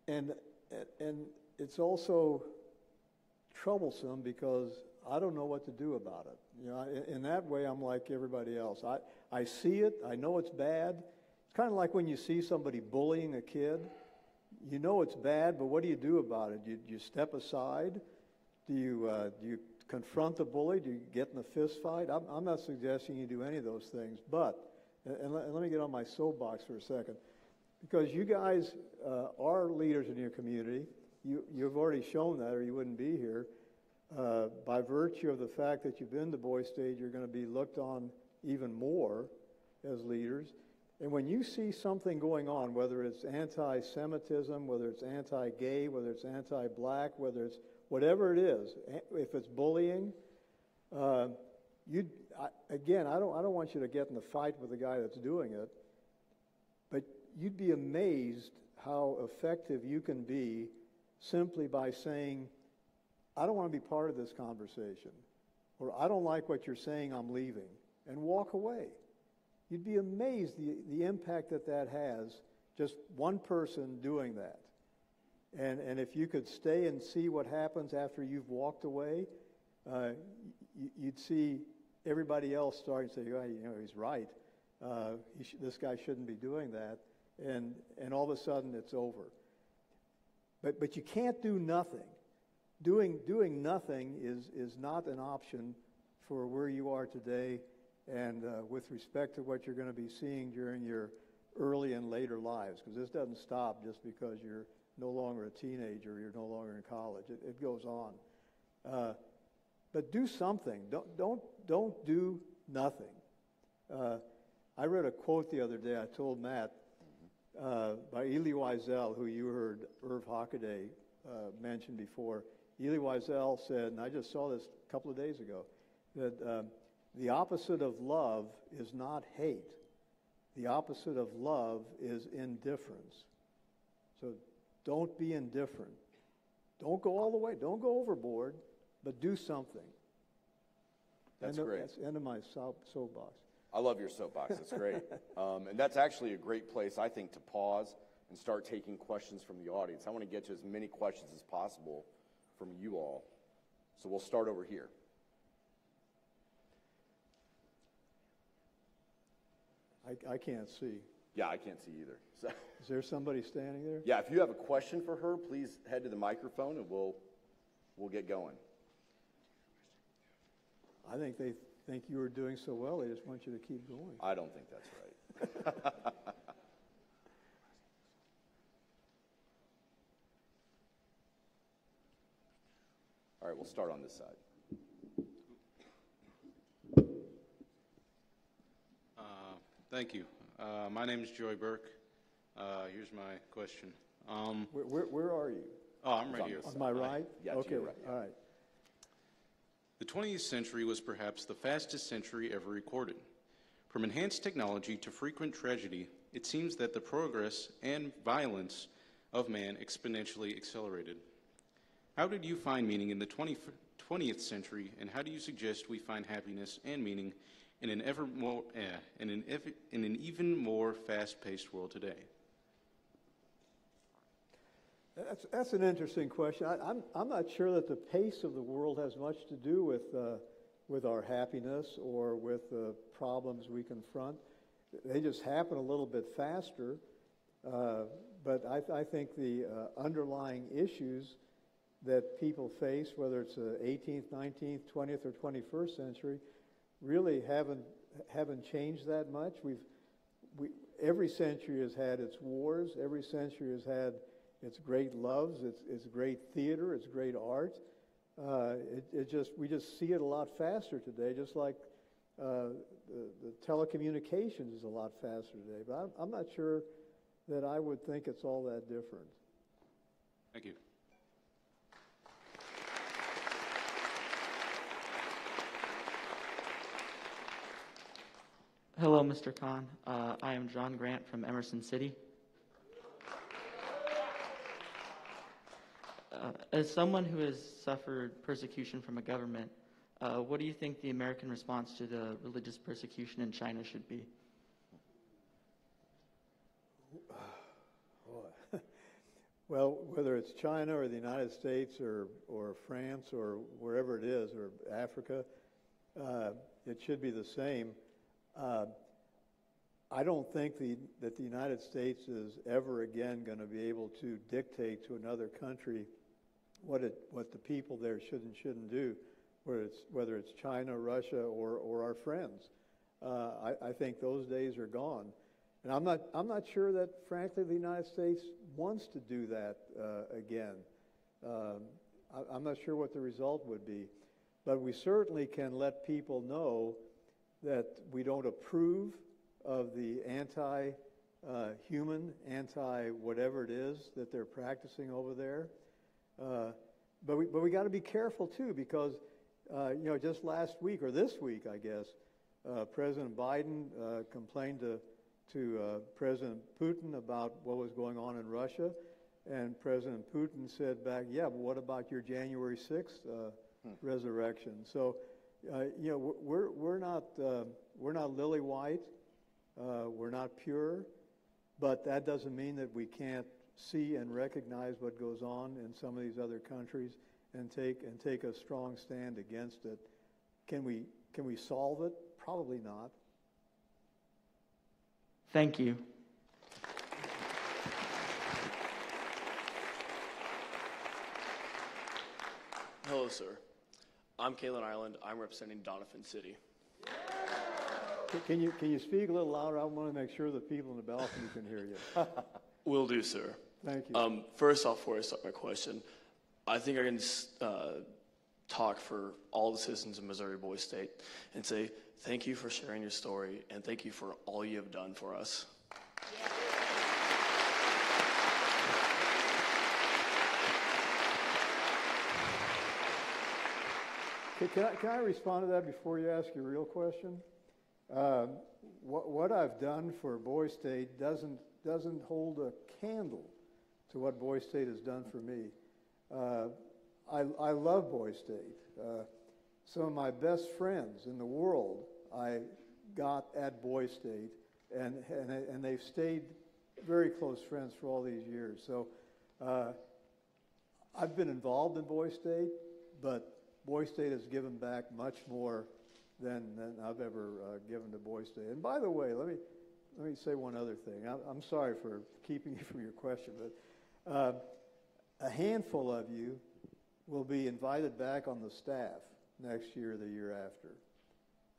and and it's also troublesome because I don't know what to do about it. You know, in, that way, I'm like everybody else. I I see it. I know it's bad. It's kind of like when you see somebody bullying a kid. You know it's bad, but what do you do about it? You, you step aside? Do you uh, do you confront the bully? Do you get in a fist fight? I'm, I'm not suggesting you do any of those things, but, and let, and let me get on my soapbox for a second, because you guys uh, are leaders in your community. You, you've already shown that, or you wouldn't be here. Uh, by virtue of the fact that you've been to Boy State, you're going to be looked on even more as leaders. And when you see something going on, whether it's anti Semitism, whether it's anti gay, whether it's anti black, whether it's whatever it is, if it's bullying, uh, you again, I don't, I don't want you to get in the fight with the guy that's doing it, but you'd be amazed how effective you can be simply by saying, I don't want to be part of this conversation. or I don't like what you're saying, I'm leaving, and walk away. You'd be amazed the, the impact that that has, just one person doing that. And, and if you could stay and see what happens after you've walked away, uh, y- you'd see everybody else starting to say, oh, you know, he's right. Uh, he sh- this guy shouldn't be doing that. And, and all of a sudden it's over. But, but you can't do nothing. Doing, doing nothing is, is not an option for where you are today and uh, with respect to what you're going to be seeing during your early and later lives, because this doesn't stop just because you're no longer a teenager, you're no longer in college. It, it goes on. Uh, but do something. Don't, don't, don't do nothing. Uh, I read a quote the other day. I told Matt uh, by Elie Wiesel, who you heard Irv Hockaday uh, mention before. Elie Wiesel said, and I just saw this a couple of days ago, that um, the opposite of love is not hate. The opposite of love is indifference. So don't be indifferent. Don't go all the way. Don't go overboard, but do something. That's end of, great. That's end of my soapbox. I love your soapbox. It's great. [LAUGHS] um, and that's actually a great place, I think, to pause and start taking questions from the audience. I want to get to as many questions as possible from you all. So we'll start over here. I, I can't see. Yeah, I can't see either. [LAUGHS] So, Is there somebody standing there? yeah, if you have a question for her, please head to the microphone and we'll we'll get going. I think they think you are doing so well, they just want you to keep going. I don't think that's right. [LAUGHS] All right, we'll start on this side. Uh, Thank you. Uh, My name is Joy Burke. Uh, Here's my question. Um, Where, where, where are you? Oh, I'm right here. On my right? Yeah, Okay, right, all right. The 20th century was perhaps the fastest century ever recorded. From enhanced technology to frequent tragedy, it seems that the progress and violence of man exponentially accelerated. How did you find meaning in the 20, 20th century, and how do you suggest we find happiness and meaning in an ever more eh, in an ev- in an even more fast-paced world today? That's, that's an interesting question. I, I'm, I'm not sure that the pace of the world has much to do with, uh, with our happiness or with the problems we confront. They just happen a little bit faster. Uh, but I, I think the uh, underlying issues that people face, whether it's the 18th, 19th, 20th, or 21st century, really haven't, haven't changed that much. We've, we, every century has had its wars, every century has had its great loves, its, its great theater, its great art. Uh, it, it just, we just see it a lot faster today, just like uh, the, the telecommunications is a lot faster today. But I'm, I'm not sure that I would think it's all that different. Thank you. Hello, Mr. Kohn. Uh, I am John Grant from Emerson City. Uh, as someone who has suffered persecution from a government, uh, what do you think the American response to the religious persecution in China should be? [SIGHS] [LAUGHS] Well, whether it's China or the United States or, or France or wherever it is, or Africa, uh, it should be the same. Uh, I don't think the, that the United States is ever again going to be able to dictate to another country what, it, what the people there should and shouldn't do, whether it's, whether it's China, Russia, or, or our friends. Uh, I, I think those days are gone. And I'm not, I'm not sure that, frankly, the United States wants to do that uh, again. Um, I, I'm not sure what the result would be. But we certainly can let people know that we don't approve of the anti uh, human, anti whatever it is that they're practicing over there. Uh, but we, but we got to be careful too because, uh, you know, just last week or this week, I guess, uh, President Biden uh, complained to to uh, President Putin about what was going on in Russia, and President Putin said back, "Yeah, but what about your January 6th uh, resurrection?" So Uh, you know, we're, we're not, uh, we're not lily white, uh, we're not pure, but that doesn't mean that we can't see and recognize what goes on in some of these other countries and take, and take a strong stand against it. Can we, can we solve it? Probably not. Thank you. Hello, sir. I'm Kalen Ireland. I'm representing Donovan City. Can- Can you, can you speak a little louder? I want to make sure the people in the balcony can hear you. [LAUGHS] Will do, sir. Thank you. Um, first off, before I start my question, I think I can uh, talk for all the citizens of Missouri Boys State and say thank you for sharing your story and thank you for all you have done for us. Can, can I, can I respond to that before you ask your real question? Um, what, what I've done for Boy State doesn't, doesn't hold a candle to what Boy State has done for me. Uh, I, I love Boy State. Uh, some of my best friends in the world I got at Boy State, and, and, and they've stayed very close friends for all these years. So uh, I've been involved in Boy State, but Boy State has given back much more than, than I've ever uh, given to Boy State. And by the way, let me let me say one other thing. I'm, I'm sorry for keeping you [LAUGHS] from your question, but uh, a handful of you will be invited back on the staff next year or the year after.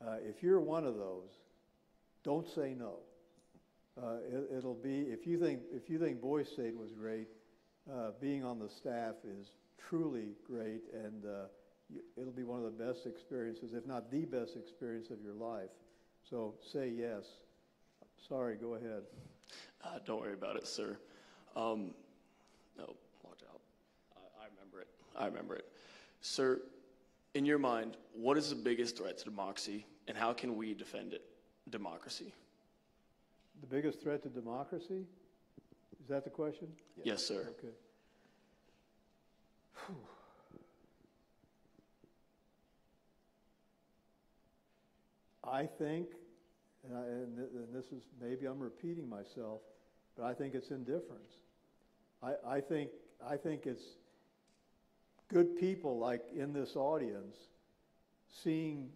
Uh, if you're one of those, don't say no. Uh, it, it'll be if you think if you think Boy State was great, uh, being on the staff is truly great, and uh, it'll be one of the best experiences, if not the best experience of your life. So say yes. Sorry, go ahead. Uh, don't worry about it, sir. Um, no, locked out. I, I remember it. I remember it. Sir, in your mind, what is the biggest threat to democracy and how can we defend it? Democracy. The biggest threat to democracy? Is that the question? Yes, sir. Okay. Phew. I think, and, I, and, and this is maybe I'm repeating myself, but I think it's indifference. I, I think I think it's good people like in this audience seeing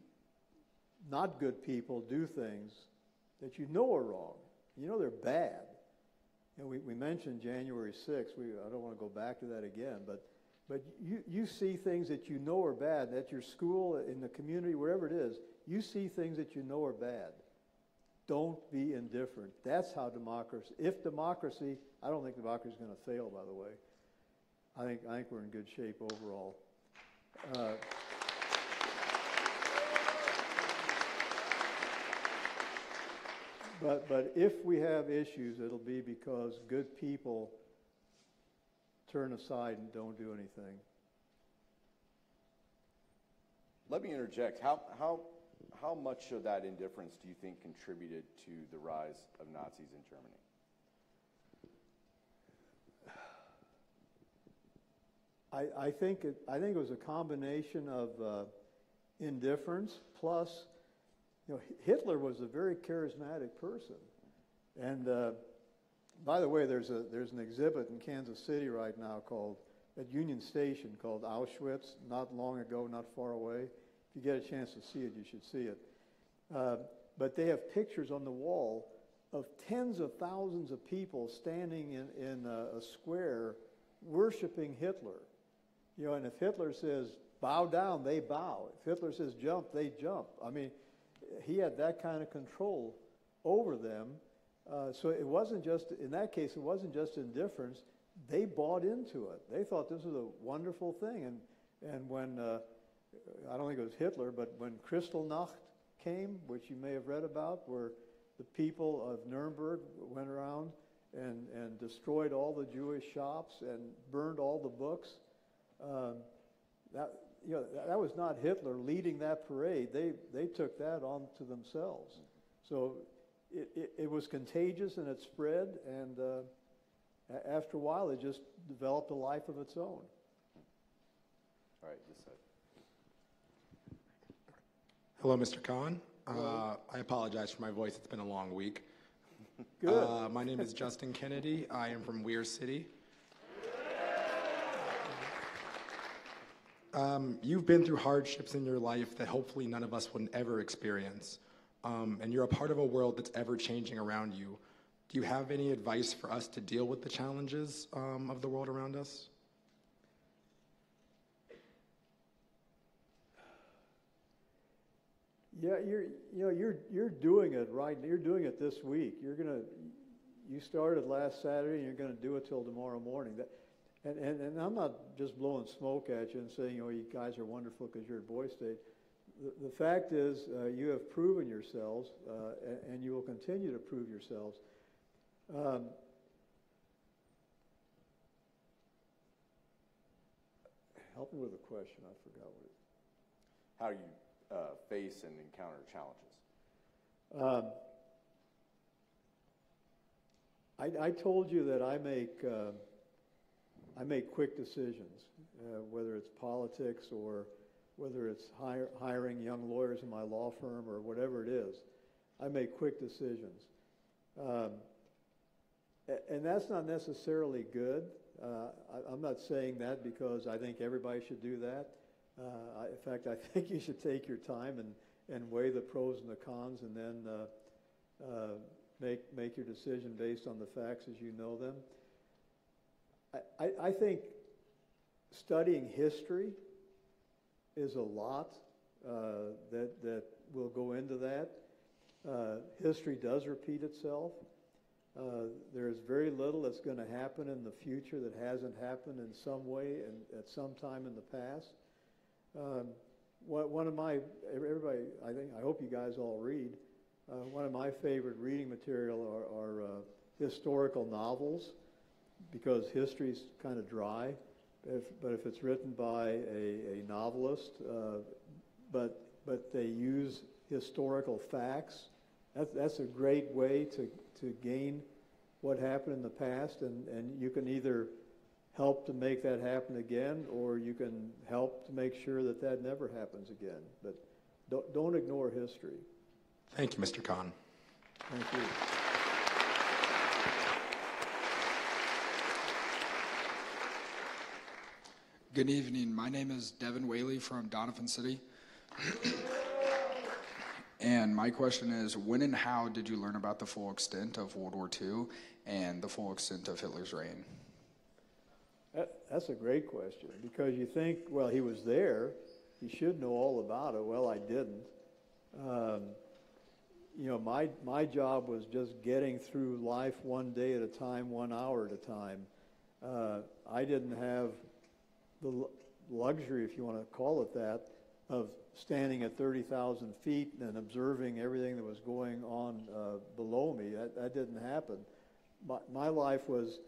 not good people do things that you know are wrong. You know they're bad. Know, we, we mentioned January 6th. We, I don't want to go back to that again, but, but you, you see things that you know are bad at your school, in the community, wherever it is. You see things that you know are bad. Don't be indifferent. That's how democracy, if democracy, I don't think democracy is going to fail, by the way. I think, I think we're in good shape overall. Uh, But, but if we have issues, it'll be because good people turn aside and don't do anything. Let me interject. How, how, how much of that indifference do you think contributed to the rise of Nazis in Germany? I, I think it, I think it was a combination of uh, indifference plus, you know, Hitler was a very charismatic person, and uh, by the way, there's a there's an exhibit in Kansas City right now called at Union Station called Auschwitz. Not long ago, not far away. If you get a chance to see it, you should see it. Uh, but they have pictures on the wall of tens of thousands of people standing in in a, a square worshiping Hitler. You know, and if Hitler says bow down, they bow. If Hitler says jump, they jump. I mean, he had that kind of control over them. Uh, so it wasn't just, in that case, it wasn't just indifference. They bought into it. They thought this was a wonderful thing. And, and when, uh, I don't think it was Hitler, but when Kristallnacht came, which you may have read about, where the people of Nuremberg went around and, and destroyed all the Jewish shops and burned all the books. Um, that, you know, that, was not Hitler leading that parade. They, they took that on to themselves. So it, it, it was contagious and it spread, and uh, after a while, it just developed a life of its own. All right, this side. Hello, Mr. Kohn. Uh, I apologize for my voice. It's been a long week. Good. Uh, my name is Justin Kennedy. I am from Weir City. Um, you've been through hardships in your life that hopefully none of us would ever experience. Um, and you're a part of a world that's ever changing around you. Do you have any advice for us to deal with the challenges um, of the world around us? Yeah, you're, you know, you're, you're doing it right, you're doing it this week. You're gonna, you started last Saturday and you're gonna do it till tomorrow morning. That, and, and, and I'm not just blowing smoke at you and saying, oh, you guys are wonderful because you're at Boy State. The, the fact is, uh, you have proven yourselves, uh, and, and you will continue to prove yourselves. Um, help me with the question, I forgot what it How you uh, face and encounter challenges. Um, I, I told you that I make uh, I make quick decisions, uh, whether it's politics or whether it's hire, hiring young lawyers in my law firm or whatever it is. I make quick decisions, um, and that's not necessarily good. Uh, I, I'm not saying that because I think everybody should do that. Uh, in fact, I [LAUGHS] think you should take your time and, and weigh the pros and the cons, and then uh, uh, make make your decision based on the facts as you know them. I, I, I think studying history is a lot uh, that that will go into that. Uh, history does repeat itself. Uh, there's very little that's going to happen in the future that hasn't happened in some way and at some time in the past. Um, one of my everybody, I think, I hope you guys all read. Uh, one of my favorite reading material are, are uh, historical novels because history's kind of dry. If, but if it's written by a, a novelist, uh, but but they use historical facts, that's that's a great way to to gain what happened in the past, and and you can either help to make that happen again, or you can help to make sure that that never happens again. But don't, don't ignore history. Thank you, Mr. Kohn. Thank you. Good evening. My name is Devin Whaley from Donovan City. and my question is when and how did you learn about the full extent of World War II and the full extent of Hitler's reign? That, that's a great question because you think, well, he was there, he should know all about it. Well, I didn't. Um, you know, my my job was just getting through life one day at a time, one hour at a time. Uh, I didn't have the lu- luxury, if you want to call it that, of standing at 30,000 feet and observing everything that was going on uh, below me. That, that didn't happen. My, my life was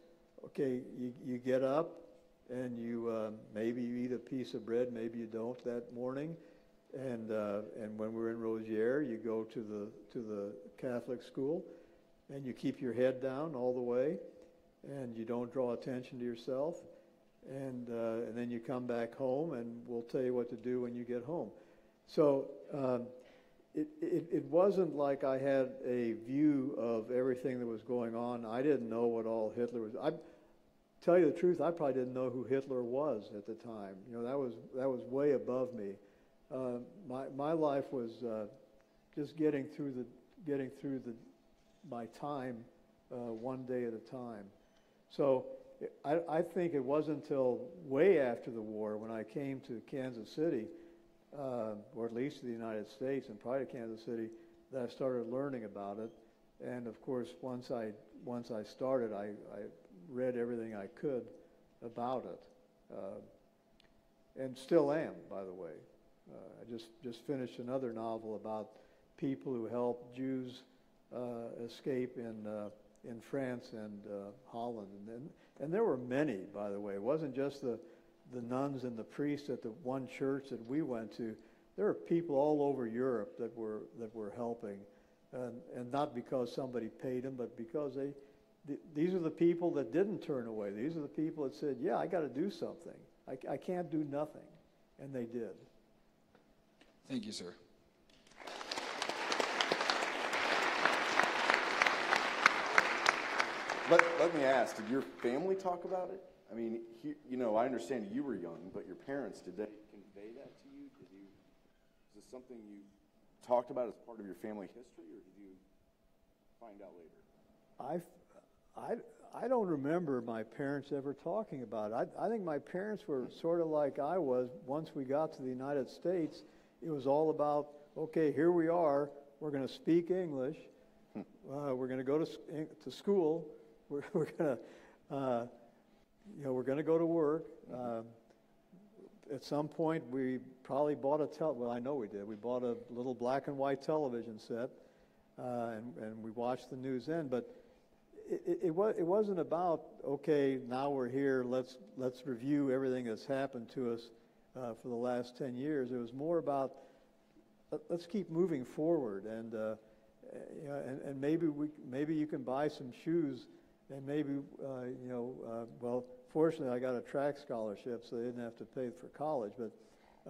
okay, you, you get up and you uh, maybe you eat a piece of bread, maybe you don't that morning. And, uh, and when we're in Rosières, you go to the, to the Catholic school and you keep your head down all the way and you don't draw attention to yourself. And, uh, and then you come back home and we'll tell you what to do when you get home. So um, it, it, it wasn't like I had a view of everything that was going on. I didn't know what all Hitler was. I tell you the truth, I probably didn't know who Hitler was at the time. You know, that was that was way above me. Uh, my my life was uh, just getting through the getting through the my time uh, one day at a time. So I, I think it wasn't until way after the war when I came to Kansas City, uh, or at least to the United States and probably to Kansas City, that I started learning about it. And of course, once I once I started, I, I read everything I could about it, uh, and still am, by the way. Uh, I just just finished another novel about people who helped Jews uh, escape in uh, in France and uh, Holland, and then, and there were many, by the way. It wasn't just the the nuns and the priests at the one church that we went to. There are people all over Europe that were that were helping, and and not because somebody paid them, but because they these are the people that didn't turn away. These are the people that said, yeah, I got to do something. I, I can't do nothing. And they did. Thank you, sir. Let, let me ask, did your family talk about it? I mean, he, you know, I understand you were young, but your parents, did they convey that to you? Did you, is this something you talked about as part of your family history, or did you find out later? I I, I don't remember my parents ever talking about it. I, I think my parents were sort of like I was. Once we got to the United States, it was all about, okay, here we are. We're going to speak English. Uh, we're going to go to, to school. [LAUGHS] We're, we're going to, uh, you know, we're going to go to work. Uh, at some point, we probably bought a tel. Well, I know we did. We bought a little black and white television set, uh, and, and we watched the news then. But it, it, was, it wasn't about okay. Now we're here. Let's let's review everything that's happened to us uh, for the last ten years. It was more about let, us keep moving forward, and uh, and, and maybe we maybe you can buy some shoes, and maybe uh, you know, uh, well fortunately, I got a track scholarship, so they didn't have to pay for college. But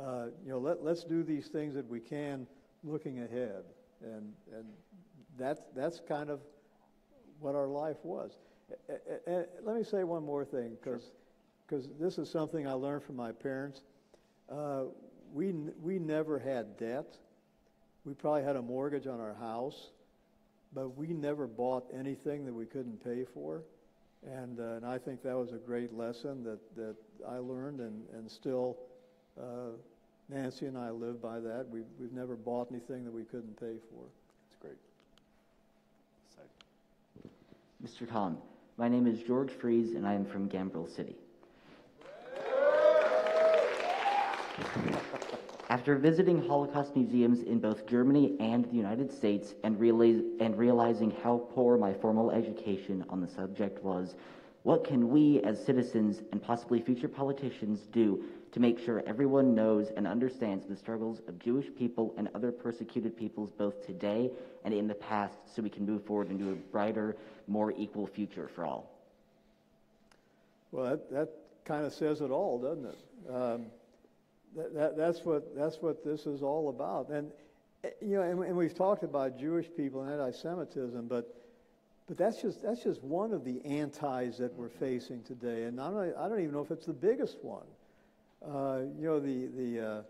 uh, you know, let, let's do these things that we can, looking ahead, and and that's that's kind of what our life was. And let me say one more thing, because because sure. this is something I learned from my parents. Uh, we we never had debt. We probably had a mortgage on our house, but we never bought anything that we couldn't pay for. And, uh, and I think that was a great lesson that, that I learned, and, and still uh, Nancy and I live by that. We've, we've never bought anything that we couldn't pay for. That's great. Mr. Kohn, my name is George Fries, and I am from Gamble City. After visiting Holocaust museums in both Germany and the United States and, realize, and realizing how poor my formal education on the subject was, what can we as citizens and possibly future politicians do to make sure everyone knows and understands the struggles of Jewish people and other persecuted peoples both today and in the past so we can move forward into a brighter, more equal future for all? Well, that, that kind of says it all, doesn't it? Um, that, that, that's what that's what this is all about. And eh, you know, and, and we've talked about Jewish people and anti-Semitism, but but that's just that's just one of the antis that we're facing today. And I don't I don't even know if it's the biggest one. Uh, you know, the the uh,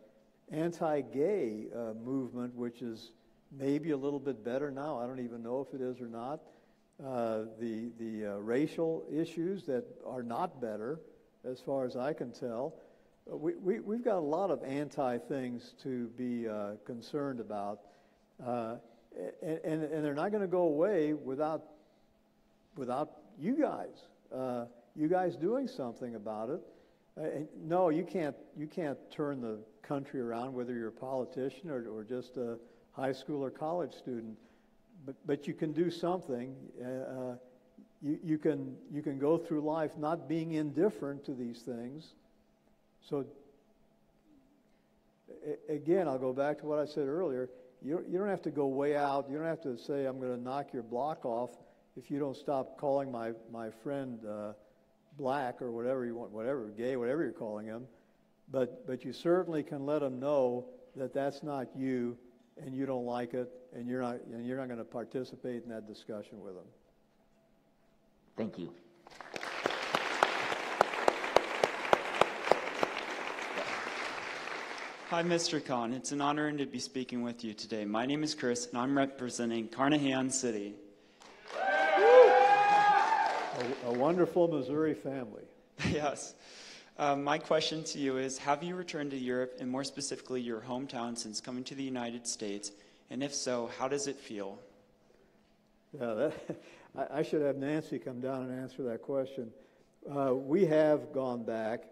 anti-gay uh, movement, which is maybe a little bit better now. I don't even know if it is or not. The the racial issues that are not better, as far as I can tell we, we, we've got a lot of anti things to be concerned about. And, and, and, they're not going to go away without, without you guys. Uh, you guys doing something about it. Uh, no, you can't, you can't turn the country around, whether you're a politician or, or just a high school or college student. But, but you can do something. Uh, you, you, can, you can go through life not being indifferent to these things so, again, I'll go back to what I said earlier. You, you don't have to go way out. You don't have to say, I'm going to knock your block off if you don't stop calling my, my friend uh, black or whatever you want, whatever, gay, whatever you're calling them, But, but you certainly can let them know that that's not you and you don't like it and you're not, and you're not going to participate in that discussion with them. Thank you. Hi, Mr. Kohn. It's an honor to be speaking with you today. My name is Chris, and I'm representing Carnahan City. A, a wonderful Missouri family. [LAUGHS] yes. Um, my question to you is Have you returned to Europe, and more specifically your hometown, since coming to the United States? And if so, how does it feel? Yeah, that, [LAUGHS] I, I, should have Nancy come down and answer that question. Uh, we have gone back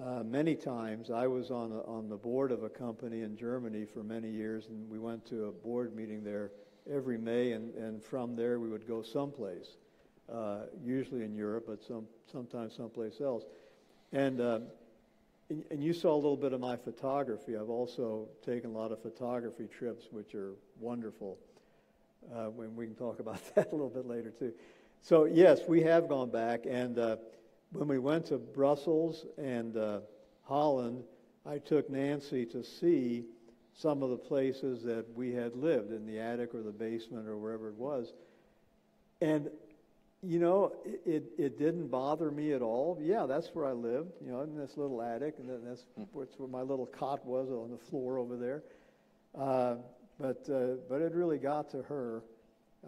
uh, many times. I was on, a, on the board of a company in Germany for many years, and we went to a board meeting there every May, and, and from there we would go someplace, uh, usually in Europe, but some, sometimes someplace else. And, uh, and, and you saw a little bit of my photography. I've also taken a lot of photography trips, which are wonderful. Uh, when we can talk [LAUGHS] about that a little bit later too. So yes, we have gone back, and uh, when we went to Brussels and uh, Holland, I took Nancy to see some of the places that we had lived in the attic or the basement or wherever it was. And You know, it, it, didn't bother me at all. Yeah, that's where I lived, you know, in this little attic, and then that's where, where my little cot was on the floor over there. Uh, but, uh, but it really got to her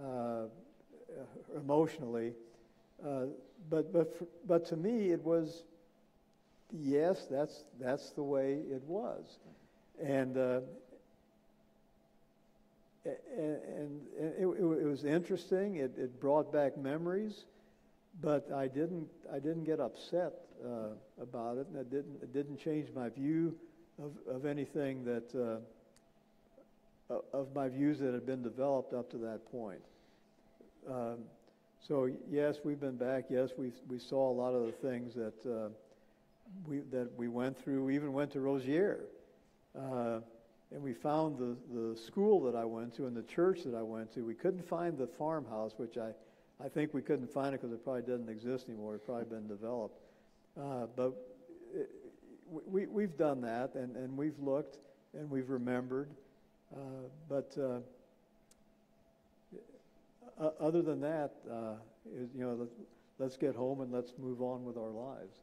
uh, emotionally. Uh, but, but, for, but to me, it was, yes, that's, that's the way it was. And, uh, and, it, it, was interesting. It, it brought back memories, but I didn't, I didn't get upset uh, about it, and it didn't, it didn't change my view of, of anything that, uh, of my views that had been developed up to that point. Um, so yes, we've been back. Yes, we we saw a lot of the things that uh, we that we went through. We even went to Rosières, uh, and we found the the school that I went to and the church that I went to. We couldn't find the farmhouse, which I I think we couldn't find it because it probably doesn't exist anymore. It's probably been developed, uh, but it, we we've done that and and we've looked and we've remembered, uh, but uh, uh, other than that, uh, you know, let's get home and let's move on with our lives.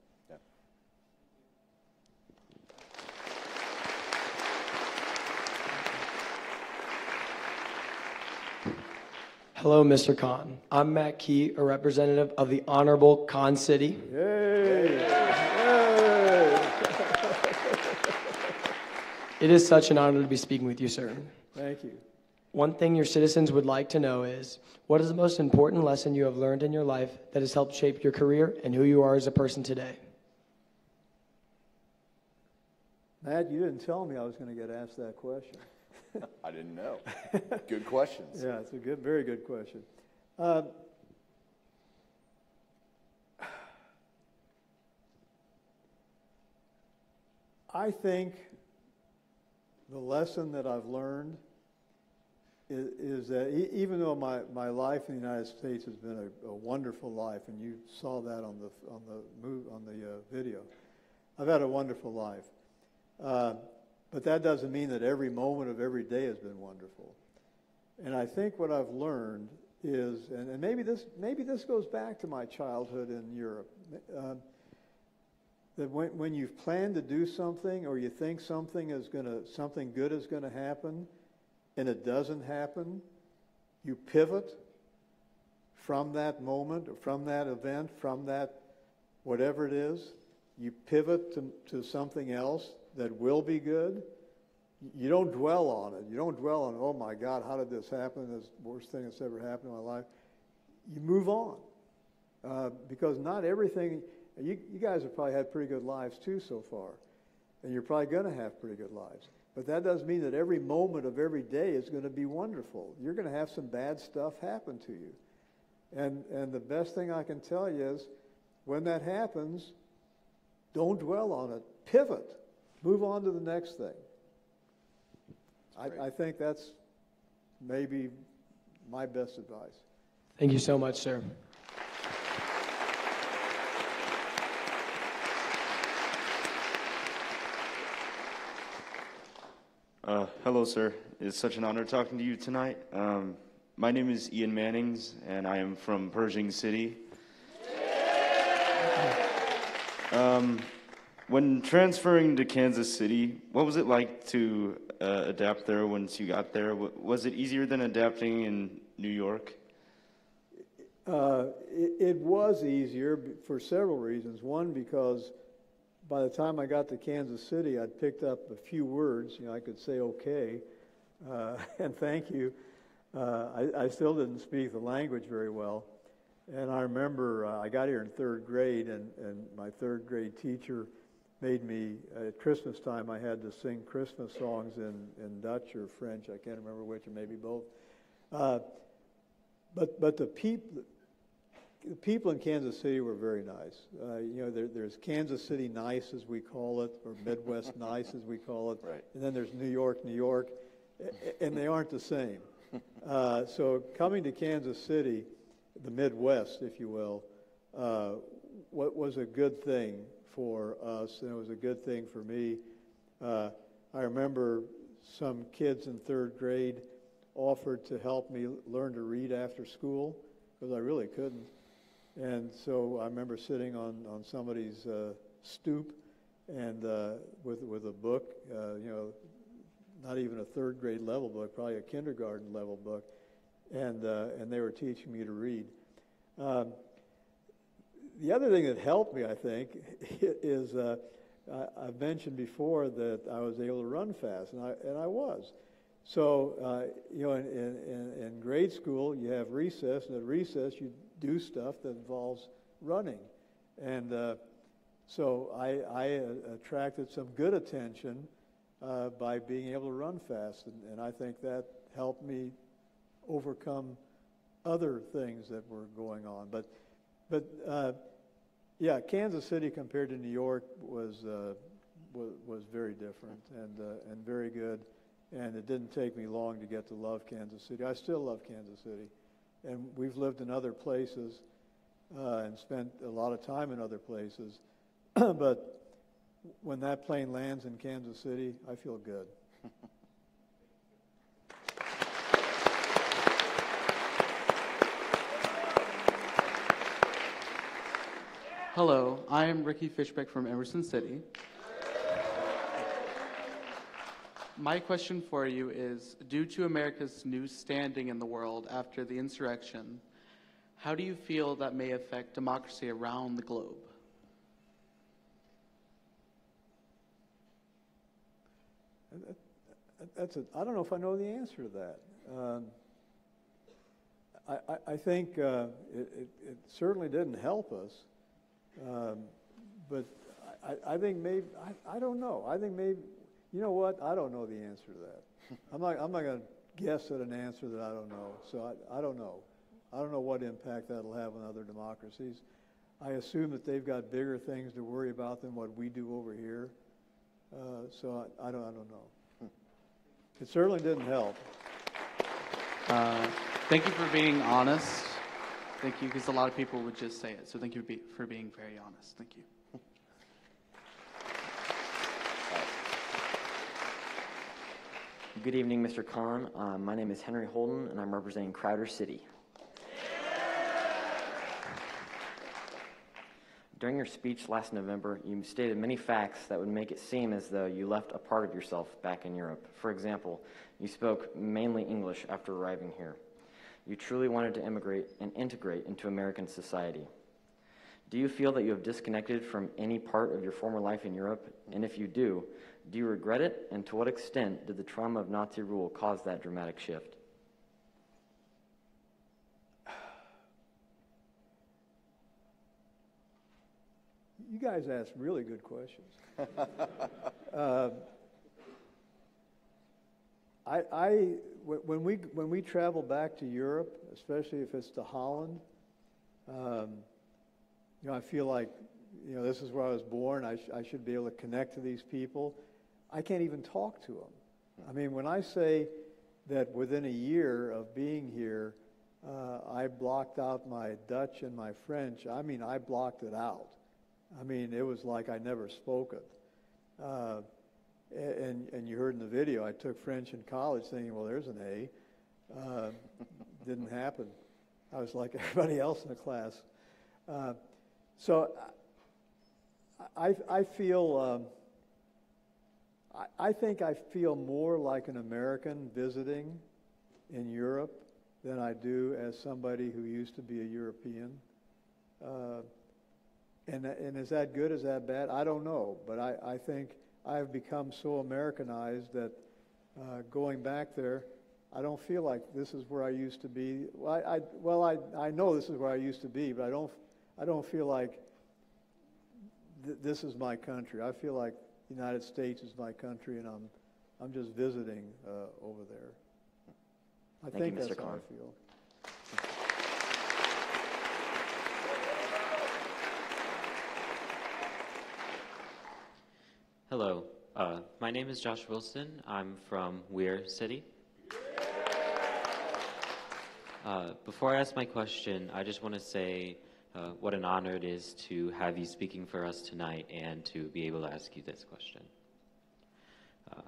Hello, Mr. Kohn. I'm Matt Key, a representative of the Honorable Kohn City. Yay! Yay! it is such an honor to be speaking with you, sir. Thank you. One thing your citizens would like to know is what is the most important lesson you have learned in your life that has helped shape your career and who you are as a person today? Matt, you didn't tell me I was going to get asked that question. [LAUGHS] I didn't know. good questions. Yeah, it's a good, very good question. Um, I think the lesson that I've learned is, is that even though my, my life in the United States has been a, a wonderful life, and you saw that on the on the move, on the uh, video, I've had a wonderful life. Uh, but that doesn't mean that every moment of every day has been wonderful. And I think what I've learned is, and, and maybe this maybe this goes back to my childhood in Europe. Uh, that when, when you've planned to do something or you think something is going to something good is going to happen, and it doesn't happen, you pivot from that moment or from that event, from that whatever it is, you pivot to, to something else that will be good. You don't dwell on it. You don't dwell on, oh my God, how did this happen? This worst thing that's ever happened in my life. You move on. Uh, because not everything, you, you guys have probably had pretty good lives too so far. And you're probably going to have pretty good lives. But that doesn't mean that every moment of every day is going to be wonderful. You're going to have some bad stuff happen to you. And, and the best thing I can tell you is when that happens, don't dwell on it. Pivot. Move on to the next thing. I, I think that's maybe my best advice. Thank you so much, sir. Uh, hello, sir. It's such an honor talking to you tonight. Um, my name is Ian Mannings, and I am from Pershing City. Um, when transferring to Kansas City, what was it like to uh, adapt there once you got there? Was it easier than adapting in New York? Uh, it, it, was easier for several reasons. One, because by the time I got to Kansas City, I'd picked up a few words. You know, I could say okay uh, [LAUGHS] and thank you. Uh, I, I, still didn't speak the language very well. And I remember uh, I got here in third grade, and, and my third grade teacher made me, at Christmas time, I had to sing Christmas songs in, in Dutch or French. I can't remember which, or maybe both. Uh, but, but the people, the people in Kansas City were very nice. Uh, you know, there, there's Kansas City nice, as we call it, or Midwest [LAUGHS] nice, as we call it. Right. And then there's New York, New York, and they aren't the same. [LAUGHS] Uh, so coming to Kansas City, the Midwest, if you will, uh, what was a good thing for us, and it was a good thing for me. Uh, I remember some kids in third grade offered to help me learn to read after school because I really couldn't. And so I remember sitting on, on somebody's uh, stoop and uh, with, with a book, uh, you know, not even a third grade level book, probably a kindergarten level book, and, uh, and they were teaching me to read. Um, the other thing that helped me, I think, [LAUGHS] is uh, I, I've mentioned before that I was able to run fast, and I, and I was. So, uh, you know, in, in, in grade school, you have recess, and at recess, you do stuff that involves running. And uh, so I, I uh, attracted some good attention uh, by being able to run fast. And, and I think that helped me overcome other things that were going on. But, but uh, yeah, Kansas City compared to New York was, uh, was, was very different and, uh, and very good. And it didn't take me long to get to love Kansas City. I still love Kansas City. And we've lived in other places uh, and spent a lot of time in other places. [CLEARS THROAT] but when that plane lands in Kansas City, I feel good. [LAUGHS] Hello, I am Ricky Fishbeck from Emerson City. My question for you is due to America's new standing in the world after the insurrection, how do you feel that may affect democracy around the globe? That's a, I don't know if I know the answer to that. Um, I, I, I, think uh, it, it, it, certainly didn't help us, um, but I, I think maybe, I, I don't know. I think maybe, you know what? I don't know the answer to that. [LAUGHS] I'm not, I'm not going to guess at an answer that I don't know. So I, I don't know. I don't know what impact that'll have on other democracies. I assume that they've got bigger things to worry about than what we do over here. Uh, so I, I, don't, I don't know. It certainly didn't help. Uh, thank you for being honest. Thank you, because a lot of people would just say it. So thank you for being very honest. Thank you. Good evening, Mr. Kohn. Uh, my name is Henry Holden, and I'm representing Crowder City. During your speech last November, you stated many facts that would make it seem as though you left a part of yourself back in Europe. For example, you spoke mainly English after arriving here. You truly wanted to immigrate and integrate into American society. Do you feel that you have disconnected from any part of your former life in Europe? And if you do, do you regret it? And to what extent did the trauma of Nazi rule cause that dramatic shift? You guys ask really good questions. [LAUGHS] uh, I, I, when we when we travel back to Europe, especially if it's to Holland, um, you know, I feel like, you know, this is where I was born. I, sh- I should be able to connect to these people. I can't even talk to them. I mean, when I say that within a year of being here, uh, I blocked out my Dutch and my French, I mean, I blocked it out. I mean, it was like I never spoke it. Uh, and, and you heard in the video, I took French in college thinking, well, there's an A. Uh, [LAUGHS] didn't happen. I was like [LAUGHS] everybody else in the class. Uh, so I, I feel, um, I, I think I feel more like an American visiting in Europe than I do as somebody who used to be a European. Uh, and, and is that good? Is that bad? I don't know. But I, I think I've become so Americanized that uh, going back there, I don't feel like this is where I used to be. Well, I, I, well, I, I know this is where I used to be, but I don't, I don't feel like th- this is my country. I feel like the United States is my country, and I'm, I'm just visiting uh, over there. I Thank think you, Mr. that's how Carr. I feel. Hello, uh, my name is Josh Wilson. I'm from Weir City. Uh, before I ask my question, I just want to say uh, what an honor it is to have you speaking for us tonight and to be able to ask you this question. Uh,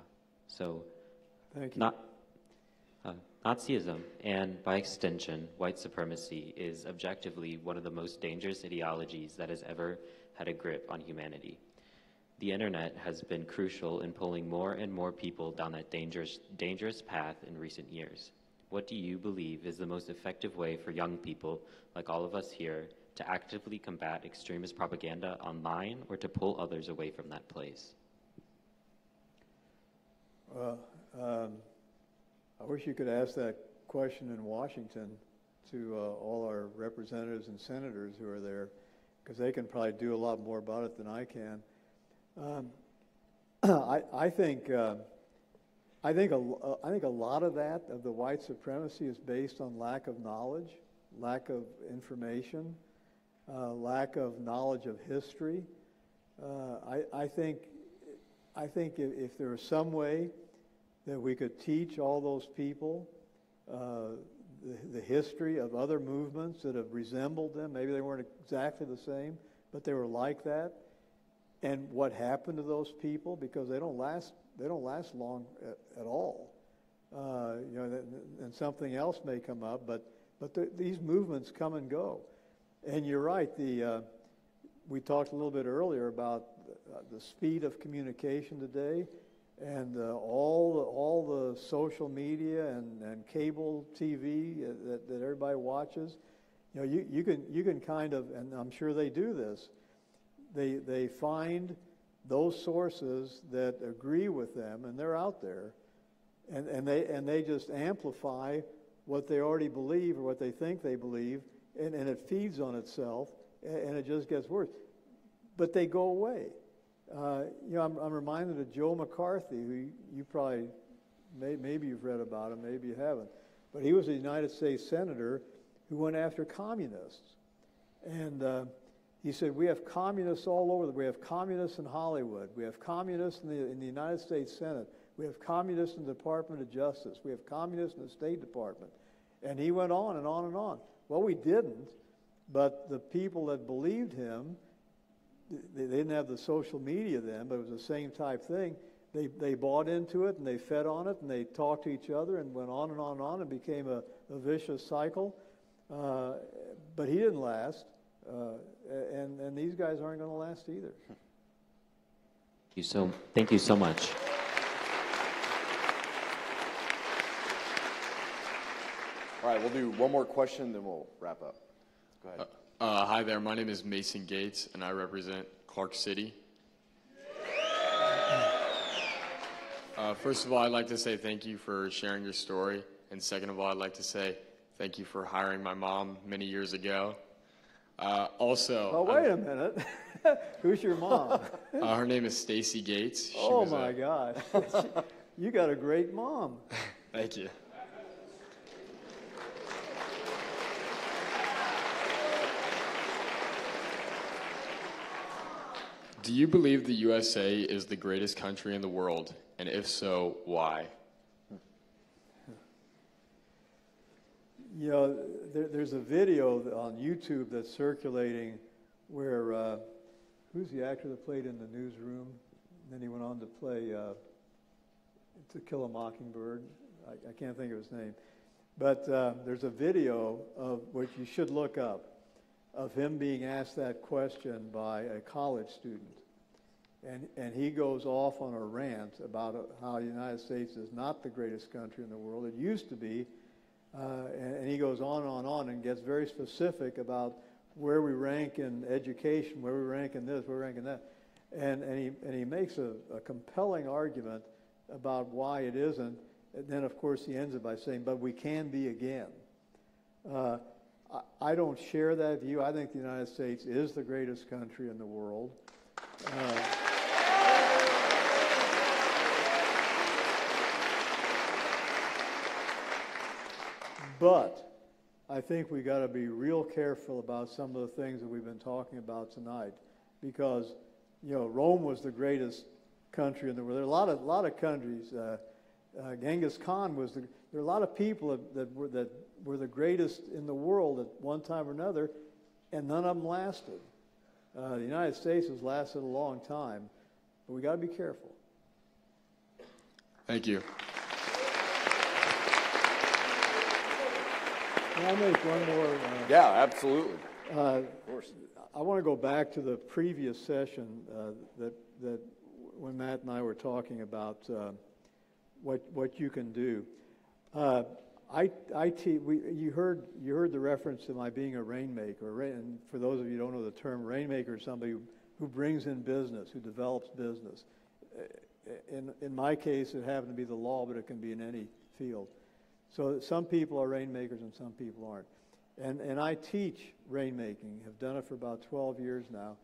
so, Thank you. Not, Uh, Nazism, and by extension, white supremacy, is objectively one of the most dangerous ideologies that has ever had a grip on humanity. The internet has been crucial in pulling more and more people down that dangerous, dangerous path in recent years. What do you believe is the most effective way for young people, like all of us here, to actively combat extremist propaganda online or to pull others away from that place? Well, um, I wish you could ask that question in Washington to uh, all our representatives and senators who are there, because they can probably do a lot more about it than I can. Um, [CLEARS THROAT] I, I, think uh, I think a, uh, I think a lot of that of the white supremacy is based on lack of knowledge, lack of information, uh, lack of knowledge of history. Uh, I, I think I think if, if there was some way that we could teach all those people uh, the, the, history of other movements that have resembled them. Maybe they weren't exactly the same, but they were like that. And what happened to those people because they don't last they don't last long at, at all. Uh, you know, and something else may come up, but but the, these movements come and go. And you're right. The uh, we talked a little bit earlier about the speed of communication today and uh, all, the, all the social media and, and cable TV uh, that, that everybody watches, you know, you, you, can, you can kind of, and I'm sure they do this, they, they find those sources that agree with them, and they're out there, and, and, they, and they just amplify what they already believe or what they think they believe, and, and it feeds on itself, and, and it just gets worse. But they go away. Uh, you know, I'm, I'm, reminded of Joe McCarthy, who you probably, may, maybe you've read about him, maybe you haven't. But he was a United States senator who went after communists. And uh, he said, We have communists all over. We have communists in Hollywood. We have communists in the, in the United States Senate. We have communists in the Department of Justice. We have communists in the State Department. And he went on and on and on. Well, we didn't, but the people that believed him they didn't have the social media then, but it was the same type thing. They, they bought into it and they fed on it and they talked to each other and went on and on and on and became a, a vicious cycle. Uh, but he didn't last, uh, and, and these guys aren't going to last either. Thank you so, thank you so much. All right, we'll do one more question, then we'll wrap up. Go ahead. Uh, uh, hi there, my name is Mason Gates, and I represent Clark City. [CLEARS THROAT] Uh, first of all, I'd like to say thank you for sharing your story. And second of all, I'd like to say thank you for hiring my mom many years ago. Uh, also, oh wait I'm, a minute, [LAUGHS] who's your mom? [LAUGHS] Uh, her name is Stacy Gates. She oh my a... gosh, [LAUGHS] you got a great mom. thank you. Do you believe the USA is the greatest country in the world? And if so, why? You know, there, there's a video on YouTube that's circulating where, uh, who's the actor that played in the newsroom? And then he went on to play uh, To Kill a Mockingbird. I, I, can't think of his name. But uh, there's a video of which you should look up of him being asked that question by a college student. And, and he goes off on a rant about how the United States is not the greatest country in the world. It used to be. Uh, and, and, he goes on and on, on and gets very specific about where we rank in education, where we rank in this, where we rank in that. And, and, he, and he makes a, a compelling argument about why it isn't. And then, of course, he ends it by saying, but we can be again. Uh, I don't share that view. I think the United States is the greatest country in the world. Uh, but I think we got to be real careful about some of the things that we've been talking about tonight, because you know Rome was the greatest country in the world. There are a lot of lot of countries. Uh, uh, Genghis Khan was the. There are a lot of people that, that were that were the greatest in the world at one time or another, and none of them lasted. Uh, the United States has lasted a long time, but we got to be careful. Thank you. Can I make one more? Uh, Yeah, absolutely. Uh, Of course. I want to go back to the previous session uh, that, that when Matt and I were talking about uh, what, what you can do. Uh, I, I te- we, you, heard, you heard the reference to my being a rainmaker. Rain, and for those of you who don't know the term, rainmaker is somebody who, who brings in business, who develops business. Uh, In, in my case, it happened to be the law, but it can be in any field. So some people are rainmakers and some people aren't. And, and I teach rainmaking, have done it for about 12 years now.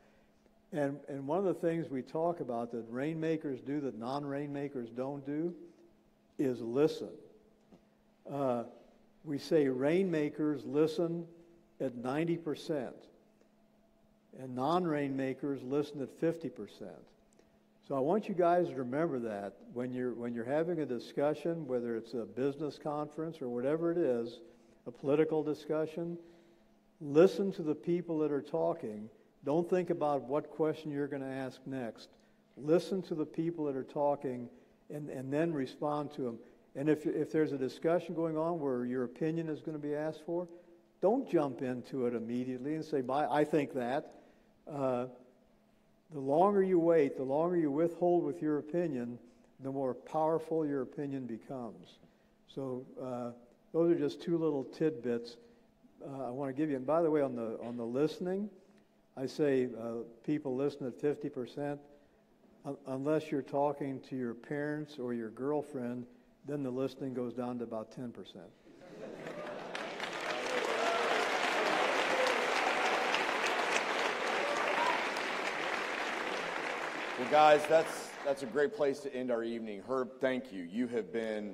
And, and one of the things we talk about that rainmakers do that non rainmakers don't do is listen. Uh, we say rainmakers listen at 90%, and non rainmakers listen at 50%. So I want you guys to remember that when you're, when you're having a discussion, whether it's a business conference or whatever it is, a political discussion, listen to the people that are talking. Don't think about what question you're going to ask next. Listen to the people that are talking and, and then respond to them. And if, if there's a discussion going on where your opinion is going to be asked for, don't jump into it immediately and say, I think that. Uh, the longer you wait, the longer you withhold with your opinion, the more powerful your opinion becomes. So uh, those are just two little tidbits uh, I want to give you. And by the way, on the on the listening, I say uh, people listen at 50 percent. unless you're talking to your parents or your girlfriend, then the listening goes down to about 10 percent. Well, guys, that's, that's a great place to end our evening. Herb, thank you. You have been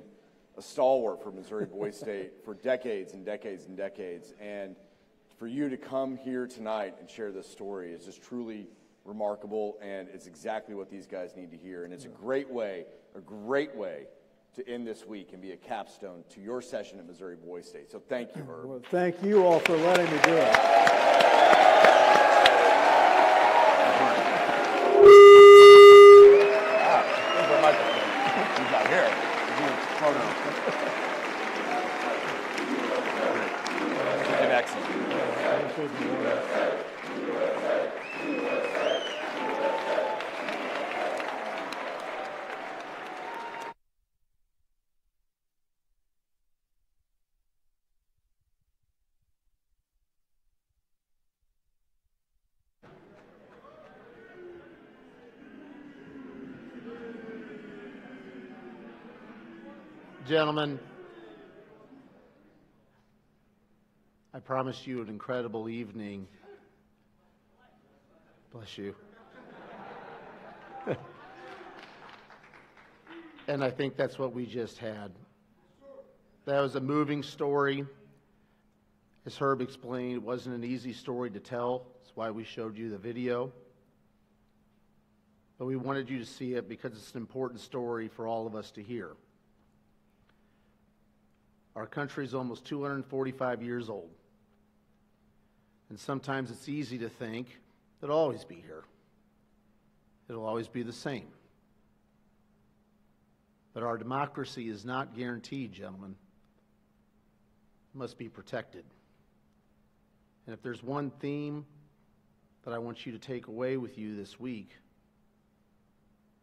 a stalwart for Missouri Boys [LAUGHS] State for decades and decades and decades. And for you to come here tonight and share this story is just truly remarkable, and it's exactly what these guys need to hear. And it's a great way, a great way to end this week and be a capstone to your session at Missouri Boys State. So thank you, Herb. Well, thank you all for letting me do it. Gentlemen, I promised you an incredible evening. Bless you. [LAUGHS] and I think that's what we just had. That was a moving story. As Herb explained, it wasn't an easy story to tell. That's why we showed you the video. But we wanted you to see it because it's an important story for all of us to hear. Our country is almost 245 years old. And sometimes it's easy to think that it'll always be here. It'll always be the same. But our democracy is not guaranteed, gentlemen. It must be protected. And if there's one theme that I want you to take away with you this week,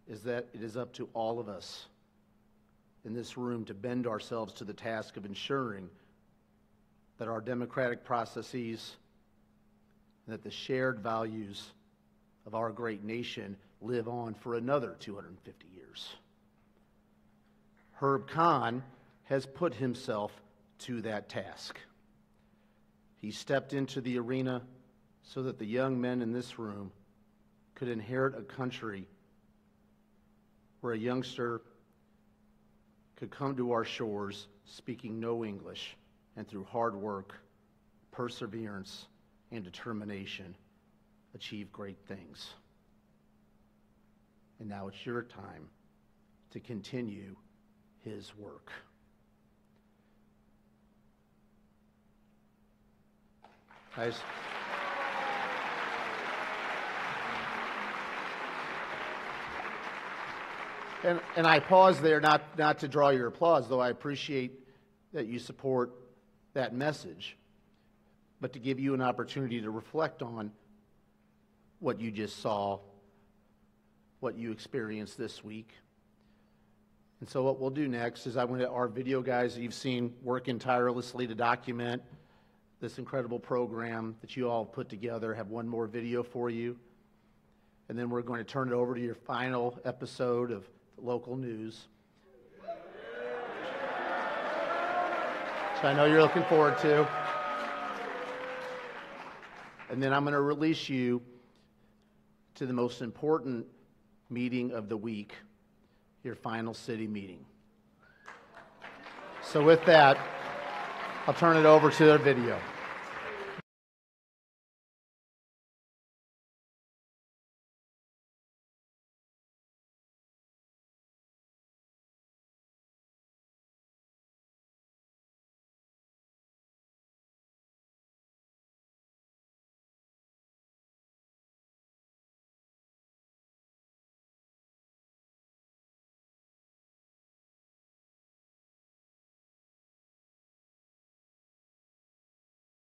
is that it is up to all of us in this room to bend ourselves to the task of ensuring that our democratic processes and that the shared values of our great nation live on for another 250 years. Herb Kohn has put himself to that task. He stepped into the arena so that the young men in this room could inherit a country where a youngster could come to our shores speaking no English and through hard work, perseverance, and determination achieve great things. And now it's your time to continue his work. Guys. And, and I pause there not, not to draw your applause, though I appreciate that you support that message, but to give you an opportunity to reflect on what you just saw, what you experienced this week. And so, what we'll do next is I want our video guys that you've seen working tirelessly to document this incredible program that you all put together, have one more video for you. And then we're going to turn it over to your final episode of local news. I know you're looking forward to. And then I'm going to release you to the most important meeting of the week, your final city meeting. So, with that, I'll turn it over to the video.